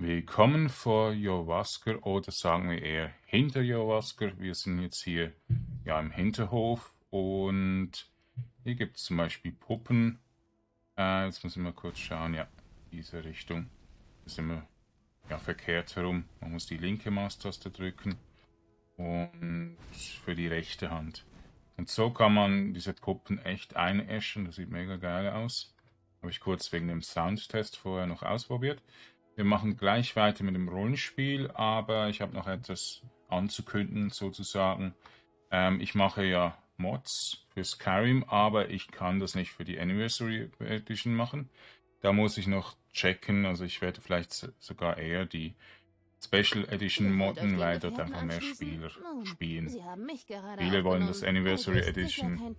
Willkommen vor Jowasker oder sagen wir eher hinter Jowasker. Wir sind jetzt hier ja im Hinterhof und hier gibt es zum Beispiel Puppen. Äh, jetzt müssen wir kurz schauen, ja, diese Richtung. Da sind wir ja verkehrt herum. Man muss die linke Maustaste drücken und für die rechte Hand. Und so kann man diese Puppen echt einäschen. Das sieht mega geil aus. Habe ich kurz wegen dem Soundtest vorher noch ausprobiert. Wir machen gleich weiter mit dem Rollenspiel, aber ich habe noch etwas anzukündigen sozusagen. Ähm, ich mache ja Mods für Skyrim, aber ich kann das nicht für die Anniversary Edition machen. Da muss ich noch checken, also ich werde vielleicht sogar eher die Special Edition modden, weil dort einfach mehr Spieler spielen. Viele wollen das Anniversary Edition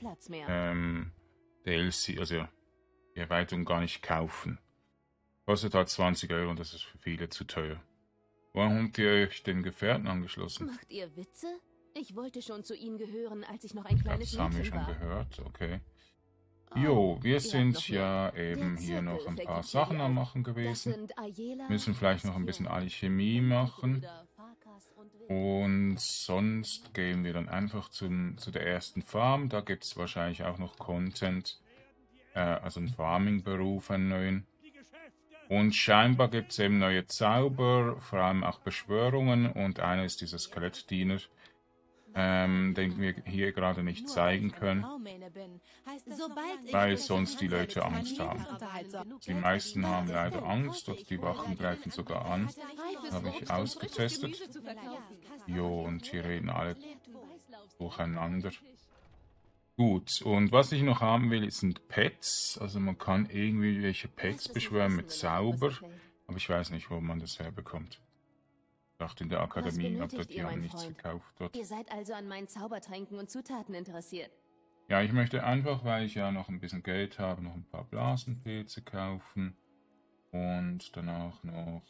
ähm, DLC, also die Erweiterung gar nicht kaufen. Kostet halt 20 Euro und das ist für viele zu teuer. Warum habt ihr euch den Gefährten angeschlossen? Macht ihr Witze? Ich wollte schon zu ihnen gehören, als ich noch ein kleines Das haben wir schon war. gehört, okay. Oh, Jo, wir sind ja eben hier noch ein paar Sachen am machen gewesen. Müssen vielleicht noch ein bisschen Alchemie machen. Und sonst gehen wir dann einfach zum, zu der ersten Farm. Da gibt es wahrscheinlich auch noch Content, äh, also einen Farming-Beruf, einen neuen. Und scheinbar gibt es eben neue Zauber, vor allem auch Beschwörungen. Und einer ist dieser Skelettdiener, ähm, den wir hier gerade nicht zeigen können. Weil sonst die Leute Angst haben. Die meisten haben leider Angst oder die Wachen greifen sogar an. Habe ich ausgetestet. Jo, und hier reden alle durcheinander. Gut, und was ich noch haben will, sind Pets. Also man kann irgendwie welche Pets beschwören mit Zauber, aber ich weiß nicht, wo man das herbekommt. Ich dachte in der Akademie, aber die haben nichts Freund? gekauft dort. Ihr seid also an meinen Zaubertränken und Zutaten interessiert. Ja, ich möchte einfach, weil ich ja noch ein bisschen Geld habe, noch ein paar Blasenpilze kaufen und danach noch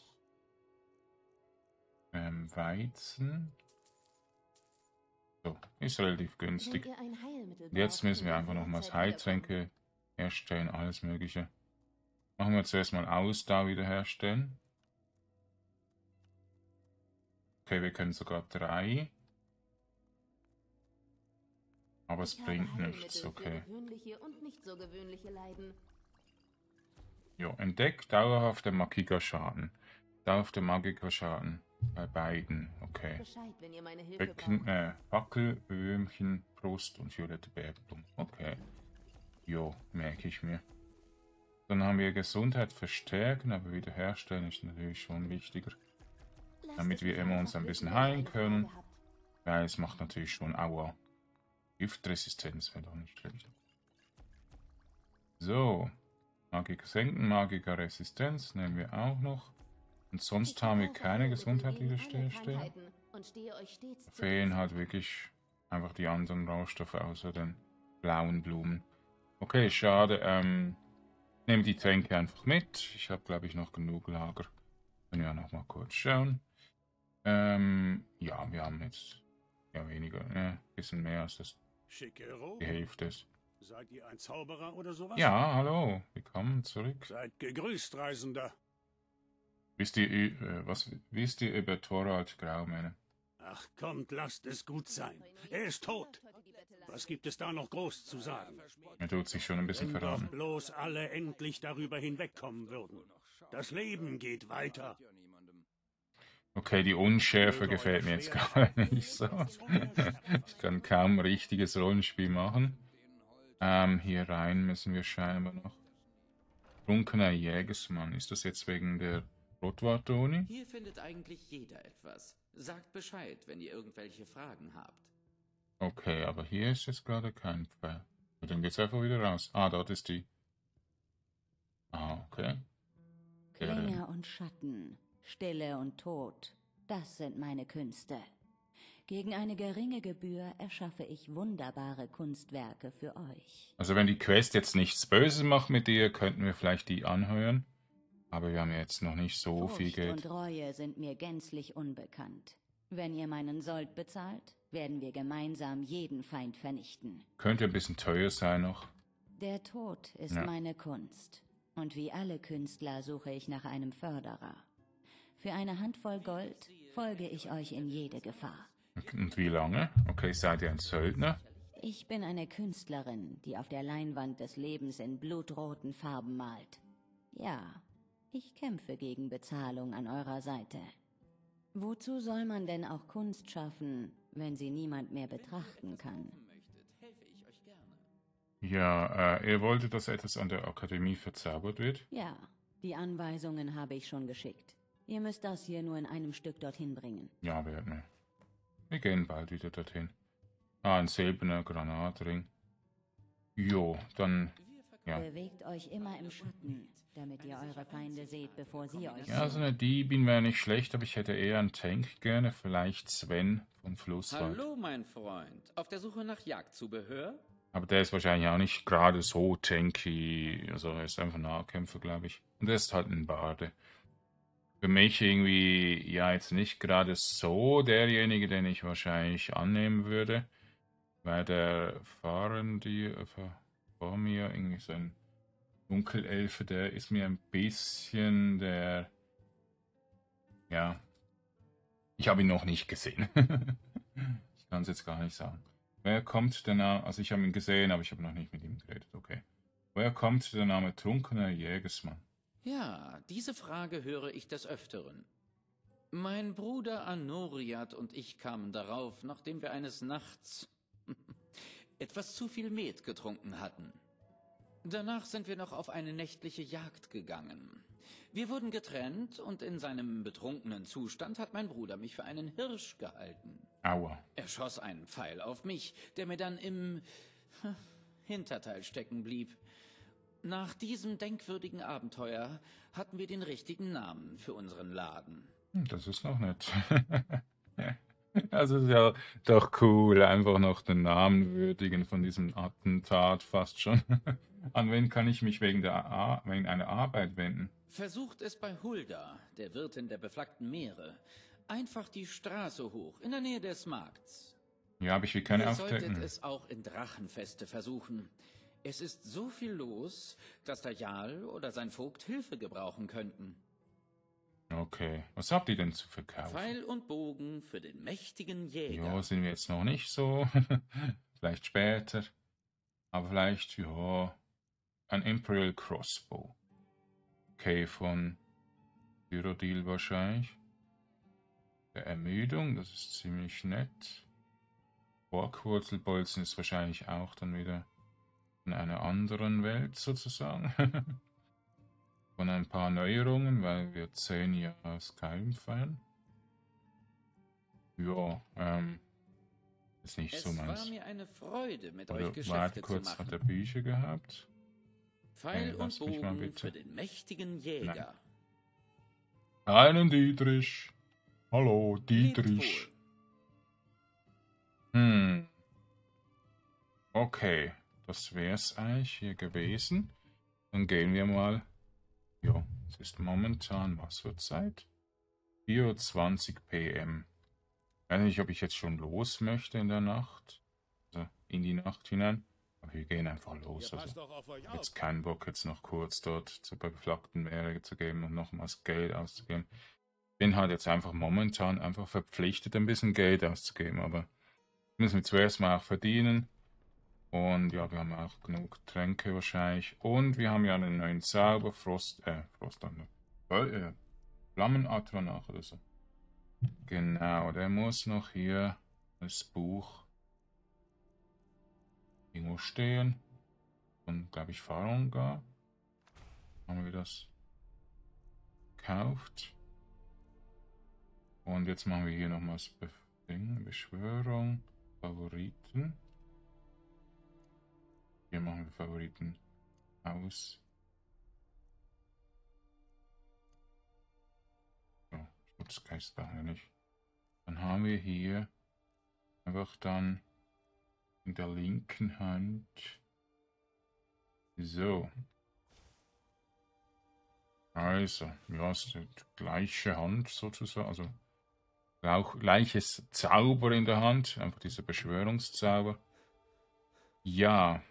ähm, Weizen. So, ist relativ günstig. Jetzt müssen wir einfach nochmals. Heiltränke herstellen, alles Mögliche. Machen wir zuerst mal Ausdauer wiederherstellen. Okay, wir können sogar drei. Aber es bringt nichts, okay. Jo, entdeckt dauerhafter Magikerschaden. Dauerhafter Magikerschaden bei beiden, okay. Bescheid, wenn ihr meine Hilfe Becken, äh, Backel, Würmchen, Brust und violette Bergblumen. Okay. Jo, merke ich mir. Dann haben wir Gesundheit verstärken, aber wiederherstellen ist natürlich schon wichtiger. Damit wir immer uns ein bisschen heilen können. Weil es macht natürlich schon Aua. Giftresistenz wäre doch nicht schlecht. So. Magiker senken, Magiker Resistenz nehmen wir auch noch. Und sonst Ich haben wir keine Heilmittel Gesundheit gegen alle wiederherstellen. Krankheiten und stehe euch stets zur Fehlen halt wirklich einfach die anderen Rohstoffe außer den blauen Blumen. Okay, schade. Ähm, nehme die Tränke einfach mit. Ich habe, glaube ich, noch genug Lager. Können wir noch mal kurz schauen. Ähm, ja, wir haben jetzt ja weniger, ne, bisschen mehr als das die Hälfte ist. Seid ihr ein Zauberer oder sowas? Ja, hallo, willkommen zurück. Seid gegrüßt, Reisender. Wisst ihr, äh, was wisst ihr über Thorald Graumänner? Ach, kommt, lasst es gut sein. Er ist tot. Was gibt es da noch groß zu sagen? Er tut sich schon ein bisschen Wenn verraten. bloß alle endlich darüber hinwegkommen würden. Das Leben geht weiter. Okay, die Unschärfe gefällt mir jetzt gar nicht so. Ich kann kaum richtiges Rollenspiel machen. Ähm, hier rein müssen wir scheinbar noch. Trunkener Jägersmann. Ist das jetzt wegen der Rotwartoni? Hier findet eigentlich jeder etwas. Sagt Bescheid, wenn ihr irgendwelche Fragen habt. Okay, aber hier ist jetzt gerade kein Pfeil. Dann geht's einfach wieder raus. Ah, dort ist die. Ah, okay. Klänge und Schatten, Stille und Tod, das sind meine Künste. Gegen eine geringe Gebühr erschaffe ich wunderbare Kunstwerke für euch. Also wenn die Quest jetzt nichts Böses macht mit dir, könnten wir vielleicht die anhören. Aber wir haben jetzt noch nicht so viel Furcht Geld. und Reue sind mir gänzlich unbekannt. Wenn ihr meinen Sold bezahlt, werden wir gemeinsam jeden Feind vernichten. Könnte ein bisschen teuer sein noch. Der Tod ist Ja. meine Kunst. Und wie alle Künstler suche ich nach einem Förderer. Für eine Handvoll Gold folge ich euch in jede Gefahr. Und wie lange? Okay, seid ihr ein Söldner? Ich bin eine Künstlerin, die auf der Leinwand des Lebens in blutroten Farben malt. Ja, ich kämpfe gegen Bezahlung an eurer Seite. Wozu soll man denn auch Kunst schaffen, wenn sie niemand mehr betrachten kann? Ja, äh, ihr wolltet, dass etwas an der Akademie verzaubert wird? Ja, die Anweisungen habe ich schon geschickt. Ihr müsst das hier nur in einem Stück dorthin bringen. Ja, werden wir. Wir gehen bald wieder dorthin. Ah, ein silberner Granatring. Jo, dann... Ja. Bewegt euch immer im Schatten, damit ihr eure Feinde seht, bevor sie euch Ja, so sehen. eine Diebin wäre nicht schlecht, aber ich hätte eher einen Tank gerne. Vielleicht Sven vom Flusswald. Hallo, mein Freund. Auf der Suche nach Jagdzubehör? Aber der ist wahrscheinlich auch nicht gerade so tanky. Also er ist einfach Nahkämpfer, glaube ich. Und er ist halt ein Bade. Für mich irgendwie, ja, jetzt nicht gerade so derjenige, den ich wahrscheinlich annehmen würde. Weil der Fahrende äh, vor, vor mir, irgendwie so ein Dunkelelfe, der ist mir ein bisschen der. Ja. Ich habe ihn noch nicht gesehen. ich kann es jetzt gar nicht sagen. Wer kommt der Name, also ich habe ihn gesehen, aber ich habe noch nicht mit ihm geredet, okay. Woher kommt der Name Trunkener Jägersmann? Ja, diese Frage höre ich des Öfteren. Mein Bruder Anoriat und ich kamen darauf, nachdem wir eines Nachts etwas zu viel Met getrunken hatten. Danach sind wir noch auf eine nächtliche Jagd gegangen. Wir wurden getrennt und in seinem betrunkenen Zustand hat mein Bruder mich für einen Hirsch gehalten. Aua. Er schoss einen Pfeil auf mich, der mir dann im Hinterteil stecken blieb. Nach diesem denkwürdigen Abenteuer hatten wir den richtigen Namen für unseren Laden. Hm, Das ist noch nett. Das ist ja doch cool, einfach noch den Namen würdigen von diesem Attentat fast schon. An wen kann ich mich wegen, der Ar wegen einer Arbeit wenden? Versucht es bei Hulda, der Wirtin der beflaggten Meere. Einfach die Straße hoch, in der Nähe des Markts. Ja, aber ich will keine Ihr solltet aufdecken. es auch in Drachenfeste versuchen. Es ist so viel los, dass der Jarl oder sein Vogt Hilfe gebrauchen könnten. Okay, was habt ihr denn zu verkaufen? Pfeil und Bogen für den mächtigen Jäger. Ja, sind wir jetzt noch nicht so. vielleicht später. Aber vielleicht, ja, ein Imperial Crossbow. Okay, von Cyrodiil wahrscheinlich. Der Ermüdung, das ist ziemlich nett. Borgwurzelbolzen ist wahrscheinlich auch dann wieder in einer anderen Welt sozusagen. Von ein paar Neuerungen, weil wir zehn Jahre Skyrim feiern. Ja, ähm, ist nicht Es so war meins. mir eine Freude, mit Oder euch Geschäfte warte zu kurz, hat er machen. Bücher gehabt? Pfeil Äh, und Bogen bitte. für den mächtigen Jäger. Einen Dietrich. Hallo, Dietrich. Hm. Okay, das wär's eigentlich hier gewesen. Dann gehen wir mal. Jo, es ist momentan was für Zeit? 4.20 PM. Ich weiß nicht, ob ich jetzt schon los möchte in der Nacht. Also in die Nacht hinein. Aber wir gehen einfach los. Also jetzt keinen Bock, jetzt noch kurz dort zur beflaggten Meere zu geben und nochmals Geld auszugeben. Bin halt jetzt einfach momentan einfach verpflichtet, ein bisschen Geld auszugeben, aber müssen wir zuerst mal auch verdienen. Und ja, wir haben auch genug Tränke wahrscheinlich. Und wir haben ja einen neuen Zauber, Frost, äh, Frost, äh, äh, Flammenatronach oder so. Genau, der muss noch hier das Buch irgendwo stehen. Und glaube ich Farunga. Haben wir das gekauft. Und jetzt machen wir hier nochmals Be Beschwörung, Favoriten. Hier machen wir Favoriten aus. So, Schutzgeist daher nicht. Dann haben wir hier einfach dann in der linken Hand. So. Also, ja, ist die gleiche Hand sozusagen, also auch gleiches Zauber in der Hand, einfach dieser Beschwörungszauber. Ja.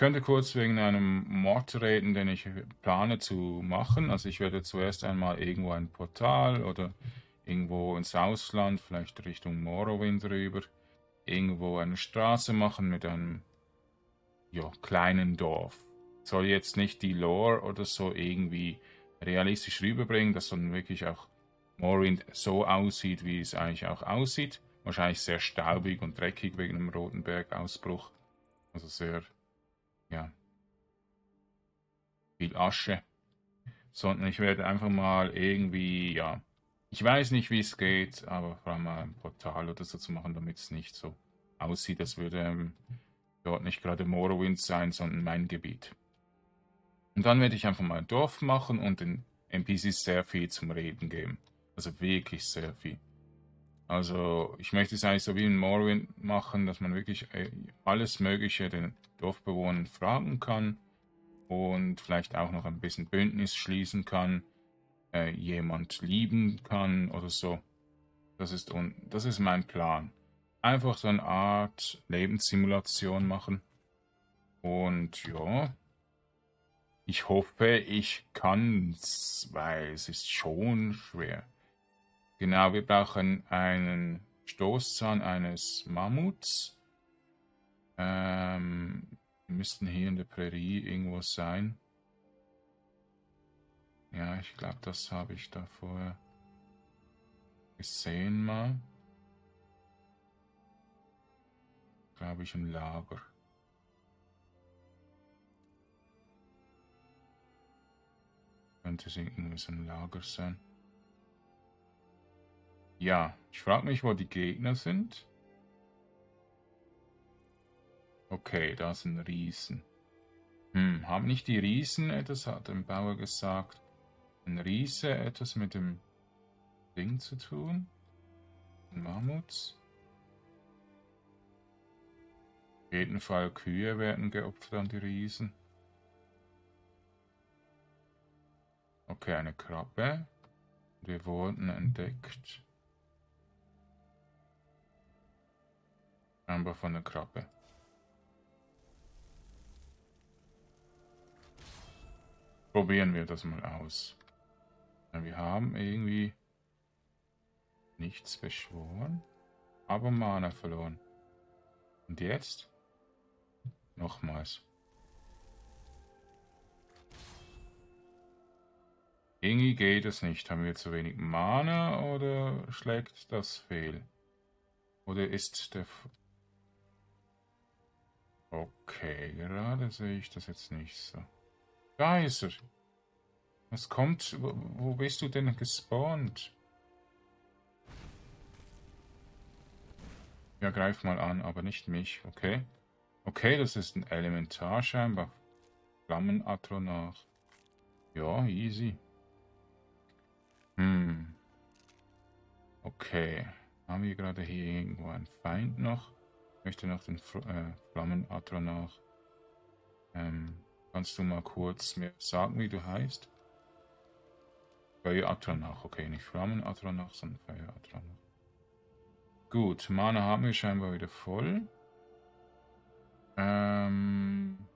Könnte kurz wegen einem Mod reden, den ich plane zu machen. Also ich werde zuerst einmal irgendwo ein Portal oder irgendwo ins Ausland, vielleicht Richtung Morrowind rüber, irgendwo eine Straße machen mit einem ja, kleinen Dorf. Soll jetzt nicht die Lore oder so irgendwie realistisch rüberbringen, dass dann wirklich auch Morrowind so aussieht, wie es eigentlich auch aussieht. Wahrscheinlich sehr staubig und dreckig wegen dem Roten Bergausbruch. Also sehr ja, viel Asche, sondern ich werde einfach mal irgendwie, ja, ich weiß nicht, wie es geht, aber vor allem mal ein Portal oder so zu machen, damit es nicht so aussieht, als würde ähm, dort nicht gerade Morrowind sein, sondern mein Gebiet. Und dann werde ich einfach mal ein Dorf machen und den NPCs sehr viel zum Reden geben. Also wirklich sehr viel. Also ich möchte es eigentlich so wie in Morrowind machen, dass man wirklich äh, alles Mögliche den Dorfbewohnern fragen kann und vielleicht auch noch ein bisschen Bündnis schließen kann, äh, jemand lieben kann oder so. Das ist, un das ist mein Plan. Einfach so eine Art Lebenssimulation machen. Und ja, ich hoffe, ich kann's, weil es ist schon schwer. Genau, wir brauchen einen Stoßzahn eines Mammuts. Ähm, wir müssten hier in der Prärie irgendwo sein. Ja, ich glaube, das habe ich da vorher gesehen mal. Glaube ich im Lager. Könnte es irgendwie so ein Lager sein. Ja, ich frage mich, wo die Gegner sind. Okay, da sind Riesen. Hm, haben nicht die Riesen etwas, hat der Bauer gesagt, ein Riese etwas mit dem Ding zu tun? Mammuts? Auf jeden Fall Kühe werden geopfert an die Riesen. Okay, eine Krabbe. Wir wurden entdeckt. Scheinbar von der Krabbe. Probieren wir das mal aus. Wir haben irgendwie nichts beschworen, aber Mana verloren. Und jetzt? Nochmals. Irgendwie geht es nicht. Haben wir zu wenig Mana oder schlägt das fehl? Oder ist der... Okay, gerade sehe ich das jetzt nicht so. Da ist er. Was kommt? Wo, wo bist du denn gespawnt? Ja, greif mal an, aber nicht mich, okay? Okay, das ist ein Elementar scheinbar. Flammenatronach. Ja, easy. Hm. Okay. Haben wir gerade hier irgendwo einen Feind noch? Möchte noch den F äh, Flammenatronach. Ähm, kannst du mal kurz mir sagen, wie du heißt? Feueratronach. Okay, nicht Flammenatronach, sondern Feueratronach. Gut, Mana haben wir scheinbar wieder voll. Ähm...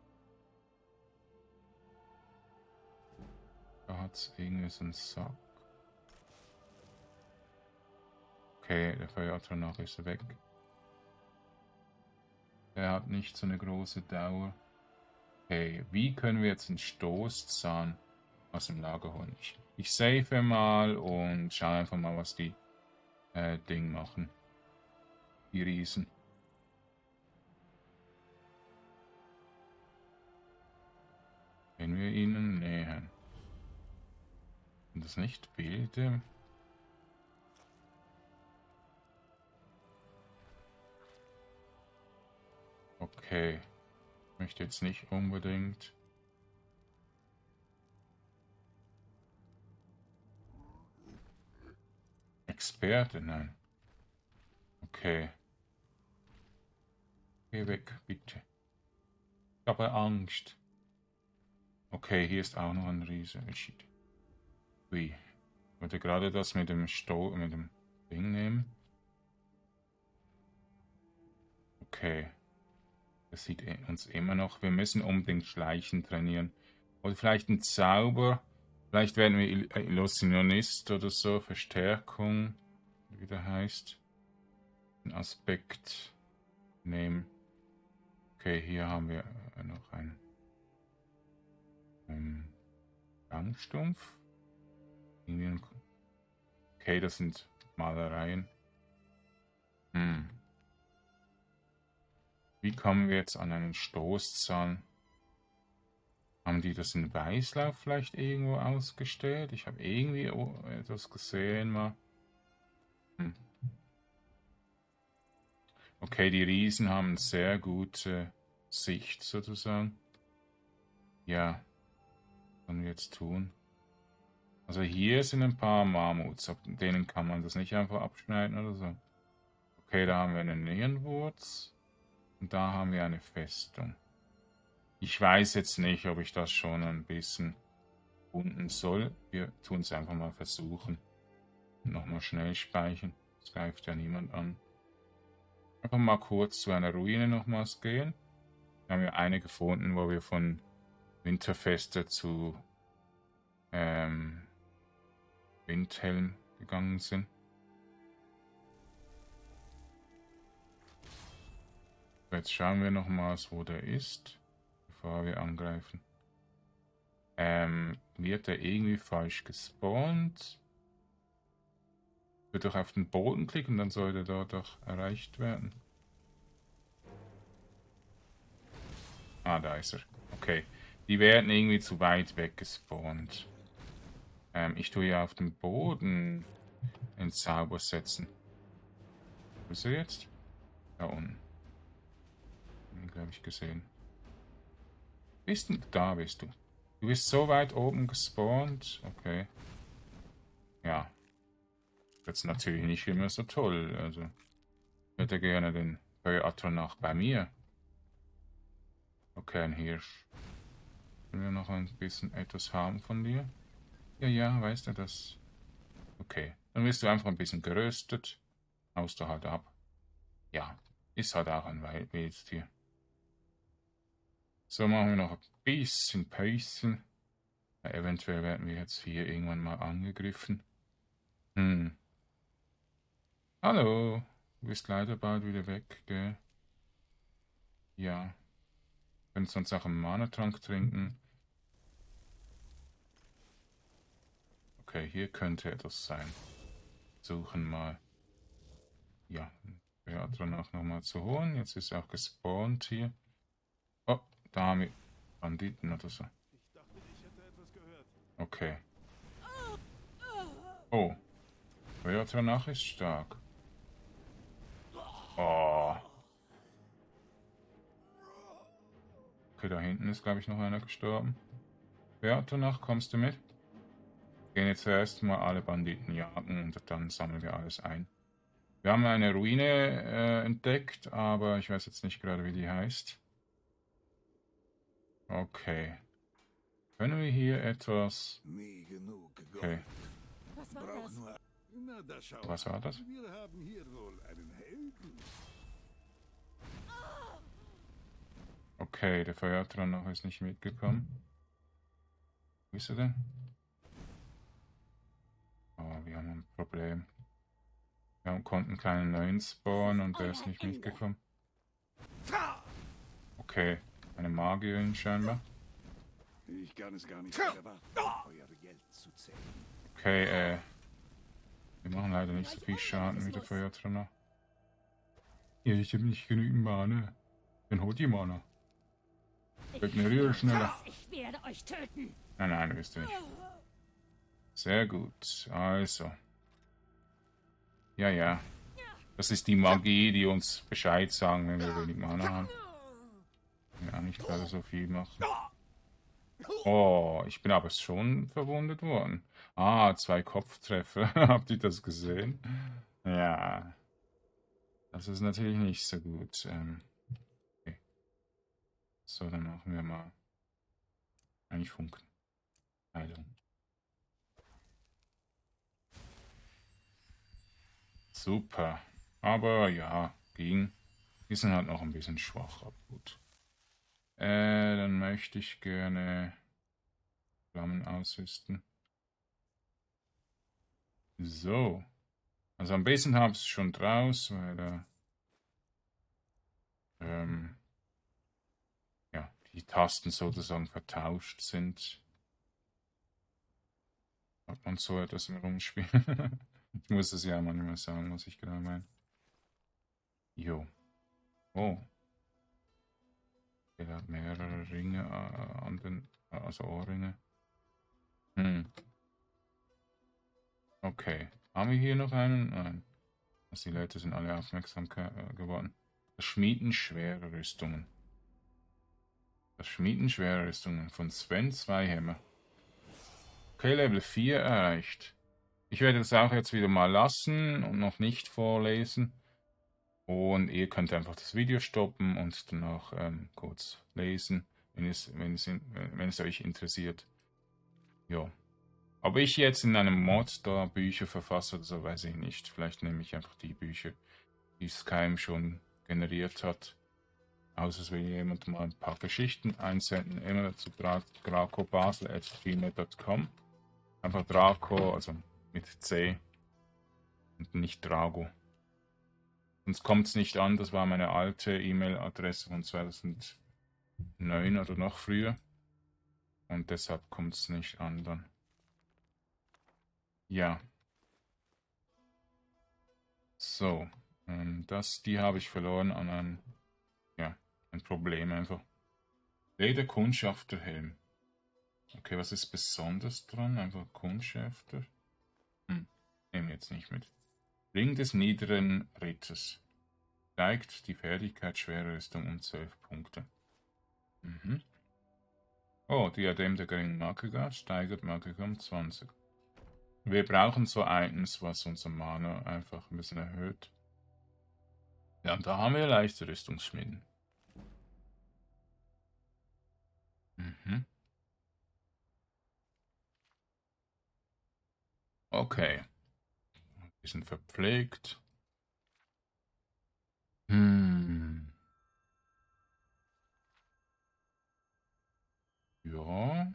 Da hat es irgendwie so einen Sack. Okay, der Feueratronach ist weg. Der hat nicht so eine große Dauer. Okay, wie können wir jetzt einen Stoßzahn aus dem Lager holen? Ich, ich save mal und schaue einfach mal, was die äh, Ding machen. Die Riesen. Wenn wir ihnen nähern. Und das nicht Bilde Okay. Ich möchte jetzt nicht unbedingt. Experte, nein. Okay. Geh weg, bitte. Ich habe Angst. Okay, hier ist auch noch ein Riese. Shit. Ui. Ich wollte gerade das mit dem Sto mit dem Ding nehmen. Okay. Das sieht uns immer noch. Wir müssen unbedingt Schleichen trainieren. Oder vielleicht ein Zauber. Vielleicht werden wir Illusionist oder so. Verstärkung, wie der heißt. Ein Aspekt nehmen. Okay, hier haben wir noch einen ähm, Gangstumpf. Okay, das sind Malereien. Hm. Wie kommen wir jetzt an einen Stoßzahn? Haben die das in Weißlauf vielleicht irgendwo ausgestellt? Ich habe irgendwie etwas gesehen mal. Hm. Okay, die Riesen haben sehr gute Sicht sozusagen. Ja, was können wir jetzt tun? Also hier sind ein paar Mammuts, denen kann man das nicht einfach abschneiden oder so. Okay, da haben wir eine Nierenwurz. Und da haben wir eine Festung. Ich weiß jetzt nicht, ob ich das schon ein bisschen unten soll. Wir tun es einfach mal versuchen. Nochmal schnell speichern. Das greift ja niemand an. Einfach mal kurz zu einer Ruine nochmals gehen. Wir haben ja eine gefunden, wo wir von Winterfeste zu ähm, Windhelm gegangen sind. Jetzt schauen wir nochmals, wo der ist, bevor wir angreifen. Ähm, wird er irgendwie falsch gespawnt? Wird doch auf den Boden klicken, dann sollte er doch erreicht werden. Ah, da ist er. Okay. Die werden irgendwie zu weit weg gespawnt. Ähm, ich tue ja auf den Boden einen Zauber setzen. Wo ist er jetzt? Da unten. Den glaube ich gesehen. Bist du? Da bist du. Du bist so weit oben gespawnt. Okay. Ja. Jetzt natürlich nicht immer so toll. Also. Ich hätte gerne den Atronach bei mir. Okay, ein Hirsch. Können wir noch ein bisschen etwas haben von dir? Ja, ja, weißt du das? Okay, dann wirst du einfach ein bisschen geröstet. Haust du halt ab. Ja, ist halt auch ein Wildtier. So, machen wir noch ein bisschen. Ja, eventuell werden wir jetzt hier irgendwann mal angegriffen. Hm. Hallo, du bist leider bald wieder weg, gell? Ja. Können sonst auch einen Mana-Trank trinken. Okay, hier könnte etwas sein. Suchen mal. Ja, Beatranach nochmal zu holen. Jetzt ist er auch gespawnt hier. Oh, da haben wir Banditen oder so. Okay. Oh. Beatranach ist stark. Oh. Okay, da hinten ist, glaube ich, noch einer gestorben. Beatranach, kommst du mit? gehen jetzt zuerst mal alle Banditen jagen und dann sammeln wir alles ein. Wir haben eine Ruine äh, entdeckt, aber ich weiß jetzt nicht gerade, wie die heißt. Okay. Können wir hier etwas... Okay. Was war das? Was war das? Wir haben hier wohl einen Helden. Okay, der Feuertran noch ist nicht mitgekommen. Wo ist er denn? Oh, wir haben ein Problem. Wir konnten einen kleinen neuen spawnen und der ist nicht mitgekommen. Okay, eine Magierin scheinbar. Ich kann es gar nicht erwarten, euer Geld zu zählen. Okay, äh. Wir machen leider nicht so viel Schaden wie der Feuertrenner. Ja, ich habe nicht genügend Mana. Dann holt die Mana. Ignoriere schneller. Ich werde euch töten. Nein, nein, wirst du nicht. Sehr gut. Also. Ja, ja. Das ist die Magie, die uns Bescheid sagen, wenn wir wenig Mana haben. Ja, nicht gerade so viel machen. Oh, ich bin aber schon verwundet worden. Ah, zwei Kopftreffer. Habt ihr das gesehen? Ja. Das ist natürlich nicht so gut. Ähm, okay. So, dann machen wir mal eigentlich Funken. Heilung. Super. Aber ja, ging. Die sind halt noch ein bisschen schwach, aber gut. Äh, dann möchte ich gerne Flammen ausrüsten. So. Also am besten habe ich es schon draus, weil da ähm, ja, die Tasten sozusagen vertauscht sind. Hat man so etwas im Rumspielen? ich muss es ja manchmal sagen, was ich genau meine. Jo. Oh. Er hat mehrere Ringe äh, an den, also Ohrringe. Hm. Okay. Haben wir hier noch einen? Nein. Also die Leute sind alle aufmerksam äh, geworden. Das Schmieden schwerer Rüstungen. Das Schmieden schwerer Rüstungen von Sven Zweihammer. Okay, Level 4 erreicht. Ich werde das auch jetzt wieder mal lassen und noch nicht vorlesen. Und ihr könnt einfach das Video stoppen und danach ähm, kurz lesen, wenn es, wenn, es, wenn es euch interessiert. Ja. Ob ich jetzt in einem Mod da Bücher verfasse oder so, weiß ich nicht. Vielleicht nehme ich einfach die Bücher, die Skyrim schon generiert hat. Außer es will jemand mal ein paar Geschichten einsenden. Immer zu dracobasel.gmail.com. Einfach Draco, also mit C und nicht Drago. Sonst kommt es nicht an, das war meine alte E-Mail-Adresse von 2009 oder noch früher. Und deshalb kommt es nicht an dann. Ja. So. Ähm, das, die habe ich verloren an ein, ja, ein Problem einfach. Lederkundschafterhelm. Okay, was ist besonders dran? Einfach Kundschafter. Hm, nehme jetzt nicht mit. Ring des niederen Ritters. Steigt die Fertigkeit Schwerrüstung um 12 Punkte. Mhm. Oh, Diadem der geringen Markegas steigert Marke um 20. Wir brauchen so Items, was unser Mana einfach ein bisschen erhöht. Ja, und da haben wir leichte Rüstungsschmieden. Mhm. Okay. Bisschen verpflegt. Hm. Ja,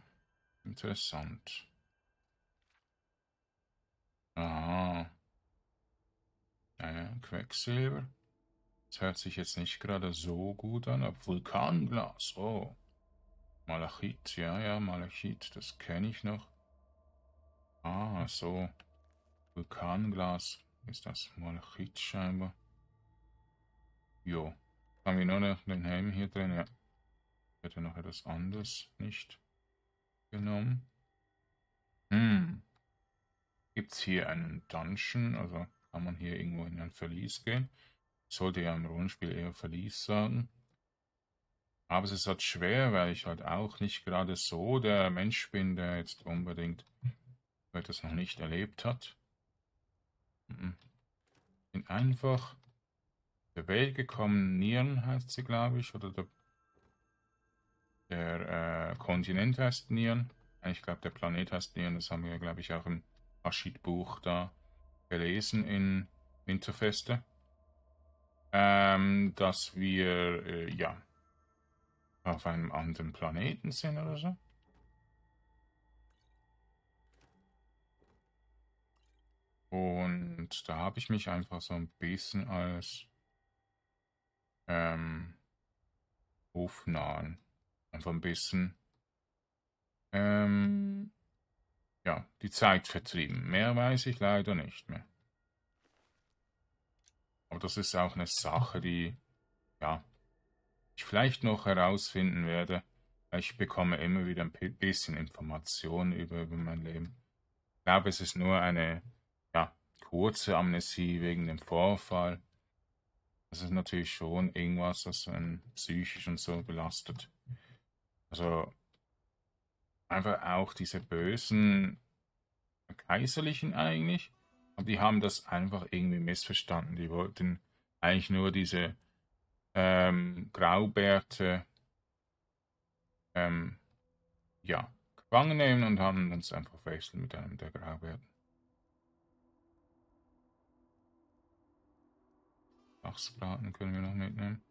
interessant. Aha. Ja, ja, Quecksilber. Das hört sich jetzt nicht gerade so gut an, aber Vulkanglas, oh. Malachit, ja, ja, Malachit, das kenne ich noch. Ah, so. Vulkanglas ist das Malachit scheinbar. Jo. Haben wir nur noch den Helm hier drin? Ja. Ich hätte noch etwas anderes nicht genommen. Hm. Gibt es hier einen Dungeon? Also kann man hier irgendwo in ein Verlies gehen? sollte ja im Rollenspiel eher Verlies sagen. Aber es ist halt schwer, weil ich halt auch nicht gerade so der Mensch bin, der jetzt unbedingt etwas noch nicht erlebt hat. Mhm. Bin einfach der Welt gekommen, Nieren heißt sie, glaube ich, oder der, der äh, Kontinent heißt Nieren. Ich glaube, der Planet heißt Nieren, das haben wir, glaube ich, auch im Aschid-Buch da gelesen in Winterfeste ähm, dass wir äh, ja auf einem anderen Planeten sind oder so. Und da habe ich mich einfach so ein bisschen als ähm, Hofnahen, einfach ein bisschen ähm, ja, die Zeit vertrieben. Mehr weiß ich leider nicht mehr. Aber das ist auch eine Sache, die, ja, ich vielleicht noch herausfinden werde. Ich bekomme immer wieder ein bisschen Informationen über, über mein Leben. Ich glaube, es ist nur eine, kurze Amnesie wegen dem Vorfall. Das ist natürlich schon irgendwas, das einen psychisch und so belastet. Also einfach auch diese bösen Kaiserlichen eigentlich, und die haben das einfach irgendwie missverstanden. Die wollten eigentlich nur diese ähm, Graubärte ähm, ja, gefangen nehmen und haben uns einfach wechseln mit einem der Graubärten. Lachsbraten können wir noch mitnehmen.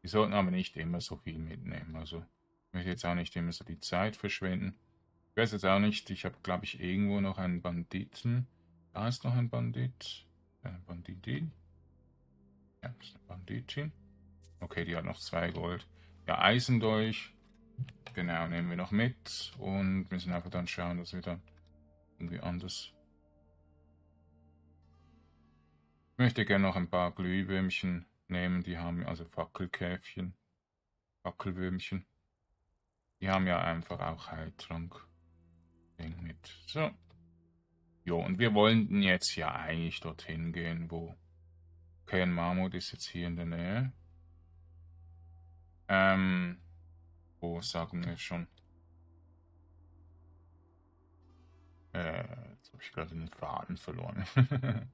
Wir sollten aber nicht immer so viel mitnehmen. Also ich möchte jetzt auch nicht immer so die Zeit verschwenden. Ich weiß jetzt auch nicht, ich habe glaube ich irgendwo noch einen Banditen. Da ist noch ein Bandit. Eine Banditin. Ja, ist eine Banditin. Okay, die hat noch zwei Gold. Ja, Eisendolch. Genau, nehmen wir noch mit. Und müssen einfach dann schauen, dass wir dann irgendwie anders. Möchte gerne noch ein paar Glühwürmchen nehmen. Die haben also Fackelkäfchen. Fackelwürmchen. Die haben ja einfach auch Heiltrank. Ding mit. So. Jo, und wir wollten jetzt ja eigentlich dorthin gehen, wo. Okay, ein Marmot ist jetzt hier in der Nähe. Ähm, wo sagen wir schon? Äh, jetzt habe ich gerade den Faden verloren.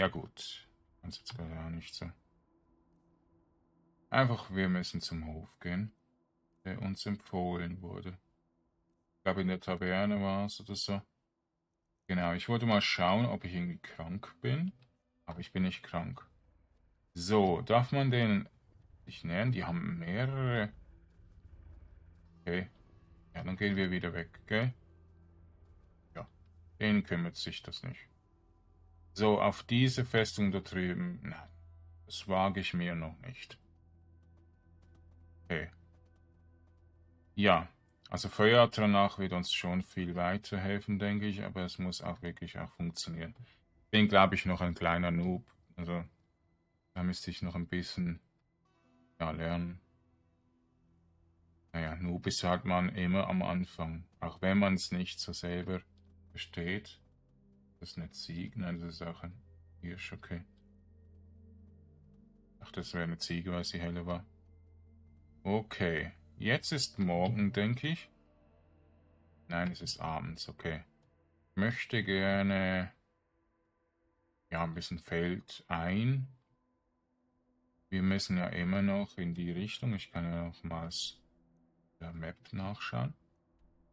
ja gut, ganz jetzt auch nicht so. Einfach, wir müssen zum Hof gehen, der uns empfohlen wurde. Ich glaube, in der Taverne war es oder so. Genau, ich wollte mal schauen, ob ich irgendwie krank bin. Aber ich bin nicht krank. So, darf man den sich nähern? Die haben mehrere. Okay. Ja, dann gehen wir wieder weg, gell? Ja, den kümmert sich das nicht. So, auf diese Festung da drüben. Nein, das wage ich mir noch nicht. Okay. Ja, also Feuer danach wird uns schon viel weiterhelfen, denke ich, aber es muss auch wirklich auch funktionieren. Bin, glaube ich, noch ein kleiner Noob. Also, da müsste ich noch ein bisschen ja, lernen. Naja, Noob ist halt man immer am Anfang. Auch wenn man es nicht so selber versteht. Das ist eine Ziege, nein, das ist auch ein Hirsch, okay. Ach, das wäre eine Ziege, weil sie heller war. Okay, jetzt ist morgen, denke ich. Nein, es ist abends, okay. Ich möchte gerne ja ein bisschen Feld ein. Wir müssen ja immer noch in die Richtung. Ich kann ja nochmals der Map nachschauen.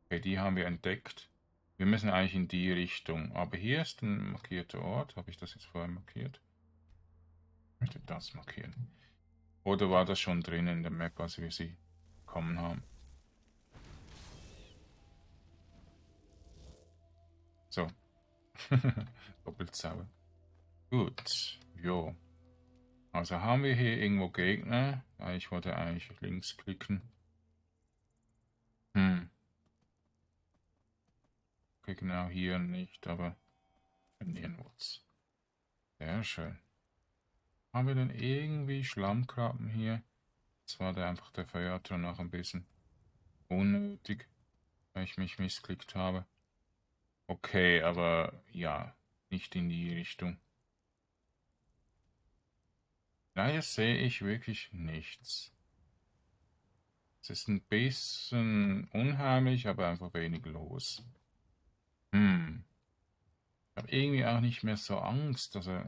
Okay, die haben wir entdeckt. Wir müssen eigentlich in die Richtung. Aber hier ist ein markierter Ort. Habe ich das jetzt vorher markiert? Ich möchte das markieren. Oder war das schon drin in der Map, als wir sie bekommen haben? So. Doppelt sauer. Gut. Jo. Also haben wir hier irgendwo Gegner. Ich wollte eigentlich links klicken. Hm. Okay, genau hier nicht, aber nirgendwo's. Sehr schön. Haben wir denn irgendwie Schlammkrabben hier? Jetzt war der einfach der Feuerton noch ein bisschen unnötig, weil ich mich missklickt habe. Okay, aber ja, nicht in die Richtung. Daher sehe ich wirklich nichts. Es ist ein bisschen unheimlich, aber einfach wenig los. Hm. Ich habe irgendwie auch nicht mehr so Angst. Also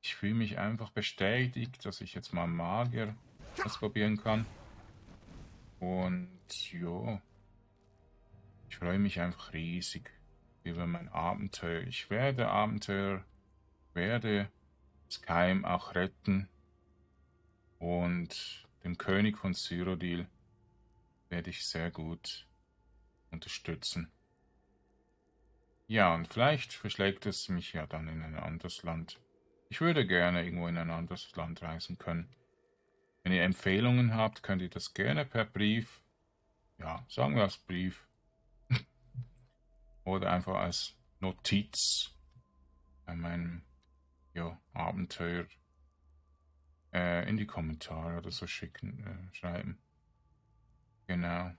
ich fühle mich einfach bestätigt, dass ich jetzt mal Magier ausprobieren kann. Und ja, ich freue mich einfach riesig über mein Abenteuer. Ich werde Abenteuer, werde Skyim auch retten und den König von Cyrodiil werde ich sehr gut unterstützen. Ja, und vielleicht verschlägt es mich ja dann in ein anderes Land. Ich würde gerne irgendwo in ein anderes Land reisen können. Wenn ihr Empfehlungen habt, könnt ihr das gerne per Brief, ja, sagen wir als Brief, oder einfach als Notiz bei meinem ja, Abenteuer äh, in die Kommentare oder so schicken, äh, schreiben. Genau.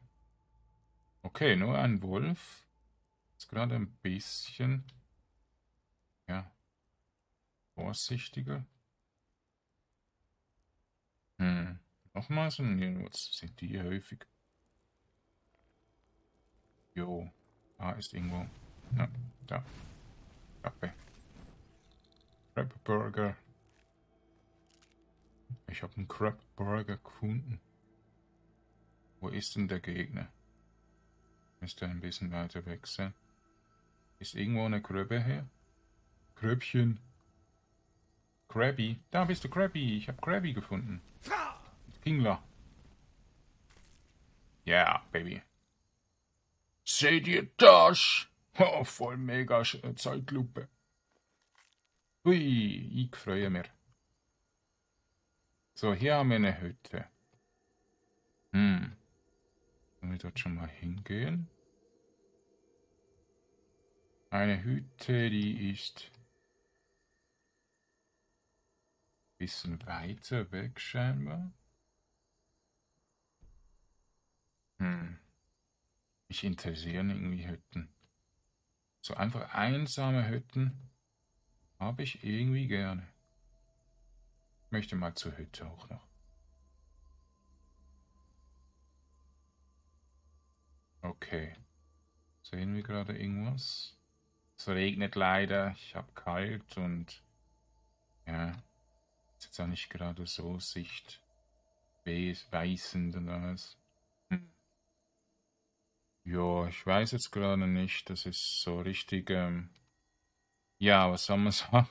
Okay, nur ein Wolf. Ist gerade ein bisschen, ja, vorsichtiger. Hm. Nochmal so ein Nilwurz. Sind die häufig? Jo. Da ist irgendwo. Ja, da. Klappe. Crab Burger. Ich habe einen Crab Burger gefunden. Wo ist denn der Gegner? Müsste ein bisschen weiter weg sein. Ist irgendwo eine Kröbe her? Kröbchen. Krabby. Da bist du, Krabby. Ich habe Krabby gefunden. Kingler. Ja, yeah, Baby. Seht ihr das? Oh, voll mega Zeitlupe. Ui, ich freue mich. So, hier haben wir eine Hütte. Hm. Können wir dort schon mal hingehen? Eine Hütte, die ist ein bisschen weiter weg scheinbar. Hm. Ich interessieren irgendwie Hütten. So einfach einsame Hütten habe ich irgendwie gerne. Ich möchte mal zur Hütte auch noch. Okay. Sehen wir gerade irgendwas? Es regnet leider. Ich habe kalt und ja, ist jetzt auch nicht gerade so sichtweisend und alles. Ja, ich weiß jetzt gerade nicht. Das ist so richtig, ähm, ja, was soll man sagen?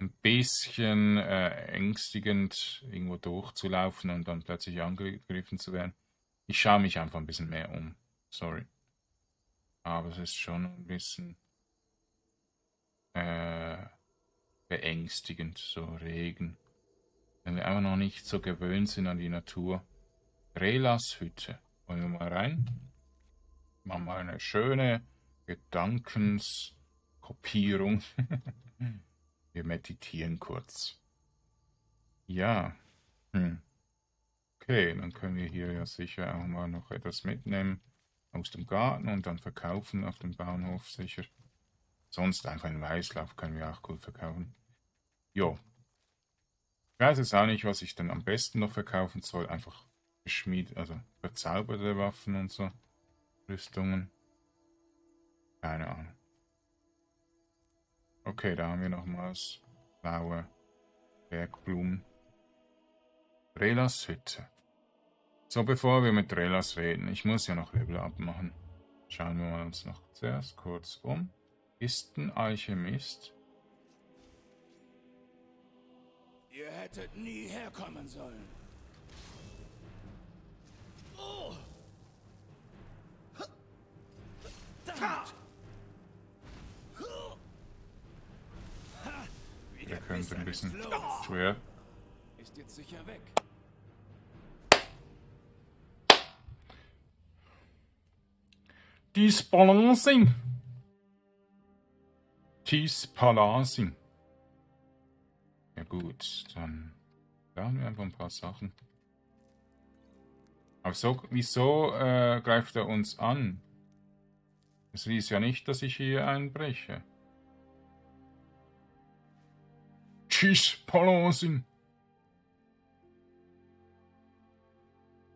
Ein bisschen äh, ängstigend, irgendwo durchzulaufen und dann plötzlich angegriffen zu werden. Ich schaue mich einfach ein bisschen mehr um. Sorry. Aber es ist schon ein bisschen äh, beängstigend, so Regen. Wenn wir einfach noch nicht so gewöhnt sind an die Natur. Relas Hütte. Wollen wir mal rein? Machen mal eine schöne Gedankenskopierung. wir meditieren kurz. Ja. Hm. Okay, dann können wir hier ja sicher auch mal noch etwas mitnehmen aus dem Garten und dann verkaufen auf dem Bauernhof sicher. Sonst einfach einen Weißlauf können wir auch gut verkaufen. Jo. Ich weiß jetzt auch nicht, was ich dann am besten noch verkaufen soll. Einfach geschmiedet, also verzauberte Waffen und so. Rüstungen. Keine Ahnung. Okay, da haben wir nochmals blaue Bergblumen. Relas Hütte. So, bevor wir mit Relas reden, ich muss ja noch Level abmachen. Schauen wir uns noch zuerst kurz um. Ist ein Alchemist. Ihr hättet nie herkommen sollen. Der könnte ein bisschen schwer. Ist jetzt sicher weg. Disbalancing. Disbalancing. Ja gut, dann lernen wir einfach ein paar Sachen. Aber so, wieso äh, greift er uns an? Es hieß ja nicht, dass ich hier einbreche. Palosin.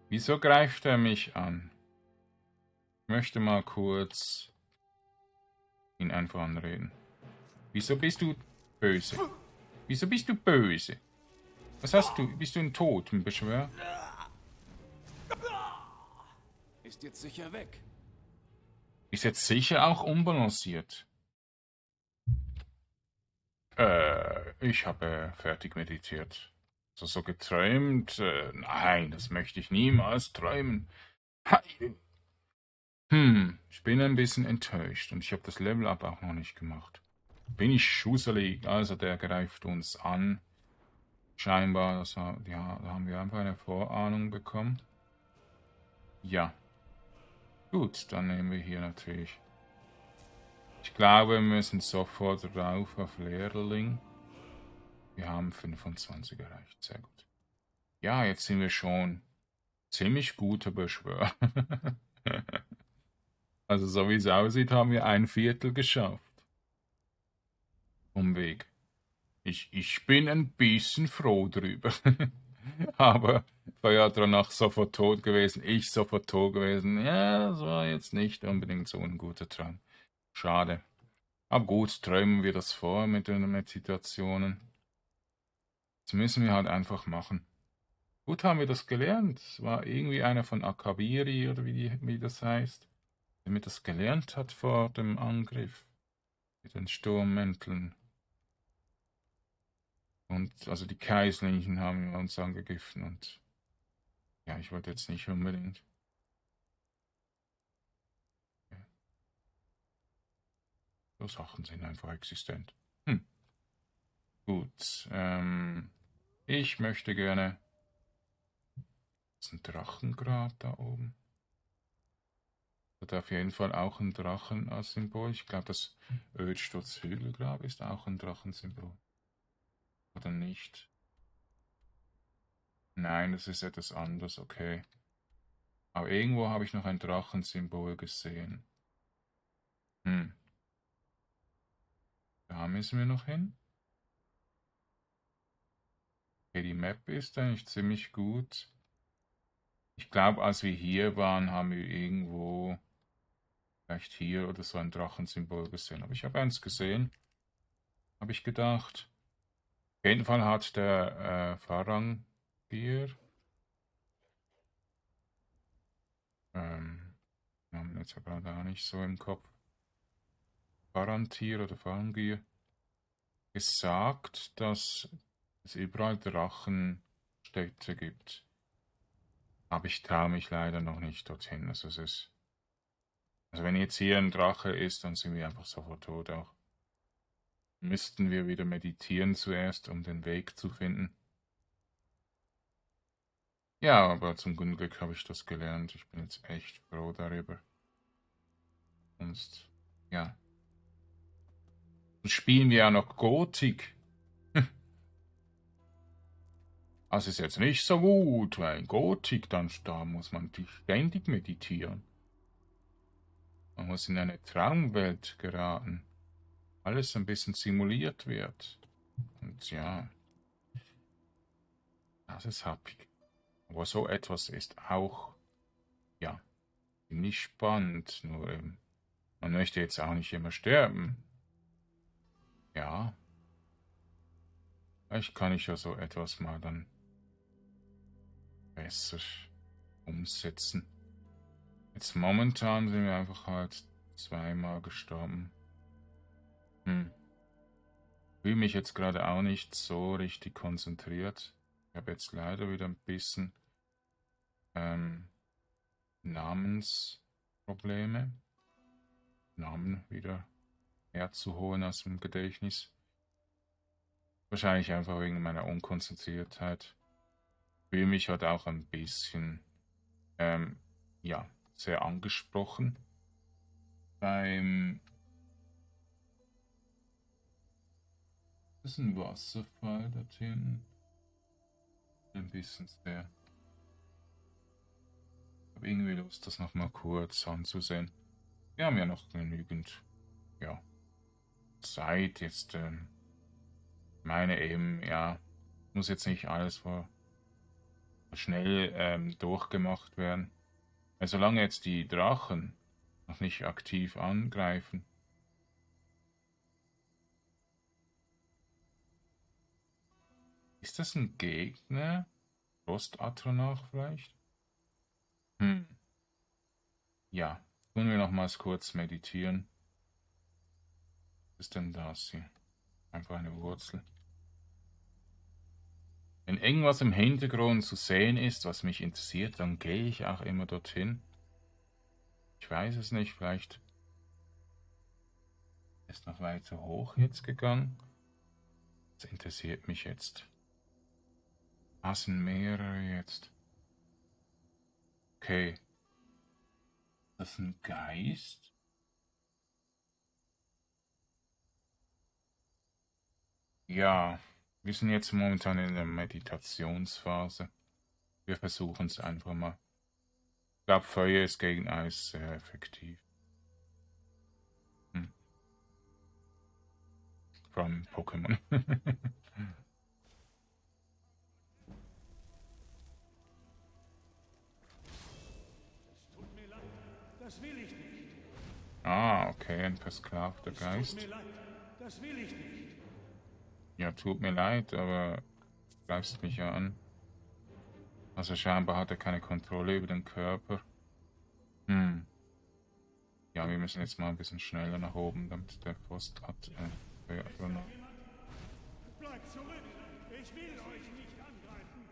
Wieso greift er mich an? Ich möchte mal kurz ihn einfach anreden. Wieso bist du böse? Wieso bist du böse? Was hast du? Bist du ein Totenbeschwör? Ist jetzt sicher weg. Ist jetzt sicher auch unbalanciert. Äh, ich habe fertig meditiert. So, so geträumt? Äh, nein, das möchte ich niemals träumen. Hm, ich bin ein bisschen enttäuscht und ich habe das Level-Up auch noch nicht gemacht. Bin ich schusselig, also der greift uns an. Scheinbar, das, ja, da haben wir einfach eine Vorahnung bekommen. Ja. Gut, dann nehmen wir hier natürlich. Ich glaube, wir müssen sofort rauf auf Lehrling. Wir haben 25 erreicht, sehr gut. Ja, jetzt sind wir schon ziemlich gute Beschwörer. also so wie es aussieht, haben wir ein Viertel geschafft. Umweg. Ich, ich bin ein bisschen froh drüber. Aber ja danach sofort tot gewesen, ich sofort tot gewesen. Ja, das war jetzt nicht unbedingt so ein guter Traum. Schade. Aber gut, träumen wir das vor mit den Meditationen. Das müssen wir halt einfach machen. Gut haben wir das gelernt. Es war irgendwie einer von Akabiri oder wie, die, wie das heißt, der mir das gelernt hat vor dem Angriff mit den Sturmmänteln. Und also die Kaiserlichen haben uns angegriffen und ja, ich wollte jetzt nicht unbedingt. So Sachen sind einfach existent. Hm. Gut. Ähm, ich möchte gerne. Das ist ein Drachengrab da oben. Hat auf jeden Fall auch ein Drachen als Symbol. Ich glaube, das Ödsturz Hügelgrab ist auch ein Drachensymbol. Oder nicht? Nein, das ist etwas anderes, okay. Aber irgendwo habe ich noch ein Drachensymbol gesehen. Hm. Da müssen wir noch hin. Okay, die Map ist eigentlich ziemlich gut. Ich glaube, als wir hier waren, haben wir irgendwo vielleicht hier oder so ein Drachensymbol gesehen. Aber ich habe eins gesehen. Habe ich gedacht. Auf jeden Fall hat der äh, Farang hier. Ähm, haben jetzt aber gar nicht so im Kopf. Parantir oder Farangir gesagt, dass es überall Drachenstädte gibt. Aber ich traue mich leider noch nicht dorthin. Also es ist. Also wenn jetzt hier ein Drache ist, dann sind wir einfach sofort tot auch. Müssten wir wieder meditieren zuerst, um den Weg zu finden. Ja, aber zum Glück habe ich das gelernt. Ich bin jetzt echt froh darüber. Sonst, ja. Dann spielen wir ja noch Gothic. Das ist jetzt nicht so gut, weil Gothic, dann da muss man ständig meditieren. Man muss in eine Traumwelt geraten. Alles ein bisschen simuliert wird. Und ja, das ist happig. Aber so etwas ist auch, ja, ziemlich spannend. Nur eben, man möchte jetzt auch nicht immer sterben. Ja. Vielleicht kann ich ja so etwas mal dann besser umsetzen. Jetzt momentan sind wir einfach halt zweimal gestorben. Hm. Fühle mich jetzt gerade auch nicht so richtig konzentriert. Ich habe jetzt leider wieder ein bisschen ähm, Namensprobleme. Namen wieder herzuholen aus dem Gedächtnis. Wahrscheinlich einfach wegen meiner Unkonzentriertheit fühle mich halt auch ein bisschen, ähm, ja, sehr angesprochen beim. Das ist ein Wasserfall dorthin. Ein bisschen sehr. Ich habe irgendwie Lust, das nochmal kurz anzusehen. Wir haben ja noch genügend, ja, Zeit jetzt. Ähm, meine eben, ja, muss jetzt nicht alles vor schnell ähm, durchgemacht werden. Solange jetzt die Drachen noch nicht aktiv angreifen, Ist das ein Gegner? Rostatronach vielleicht? Hm. Ja, tun wir nochmals kurz meditieren. Was ist denn das hier? Einfach eine Wurzel. Wenn irgendwas im Hintergrund zu sehen ist, was mich interessiert, dann gehe ich auch immer dorthin. Ich weiß es nicht, vielleicht ist noch weiter hoch jetzt gegangen. Das interessiert mich jetzt. Ah, sind mehrere jetzt. Okay. Das ist ein Geist? Ja. Wir sind jetzt momentan in der Meditationsphase. Wir versuchen es einfach mal. Ich glaube, Feuer ist gegen Eis sehr effektiv. Hm. Vor allem Pokémon. Ah, okay, ein versklavter Geist. Tut mir leid. Das will ich nicht. Ja, tut mir leid, aber du greifst mich ja an. Also scheinbar hat er keine Kontrolle über den Körper. Hm. Ja, wir müssen jetzt mal ein bisschen schneller nach oben, damit der Post hat. Äh, ja, Bleib zurück. Ich will euch nicht angreifen.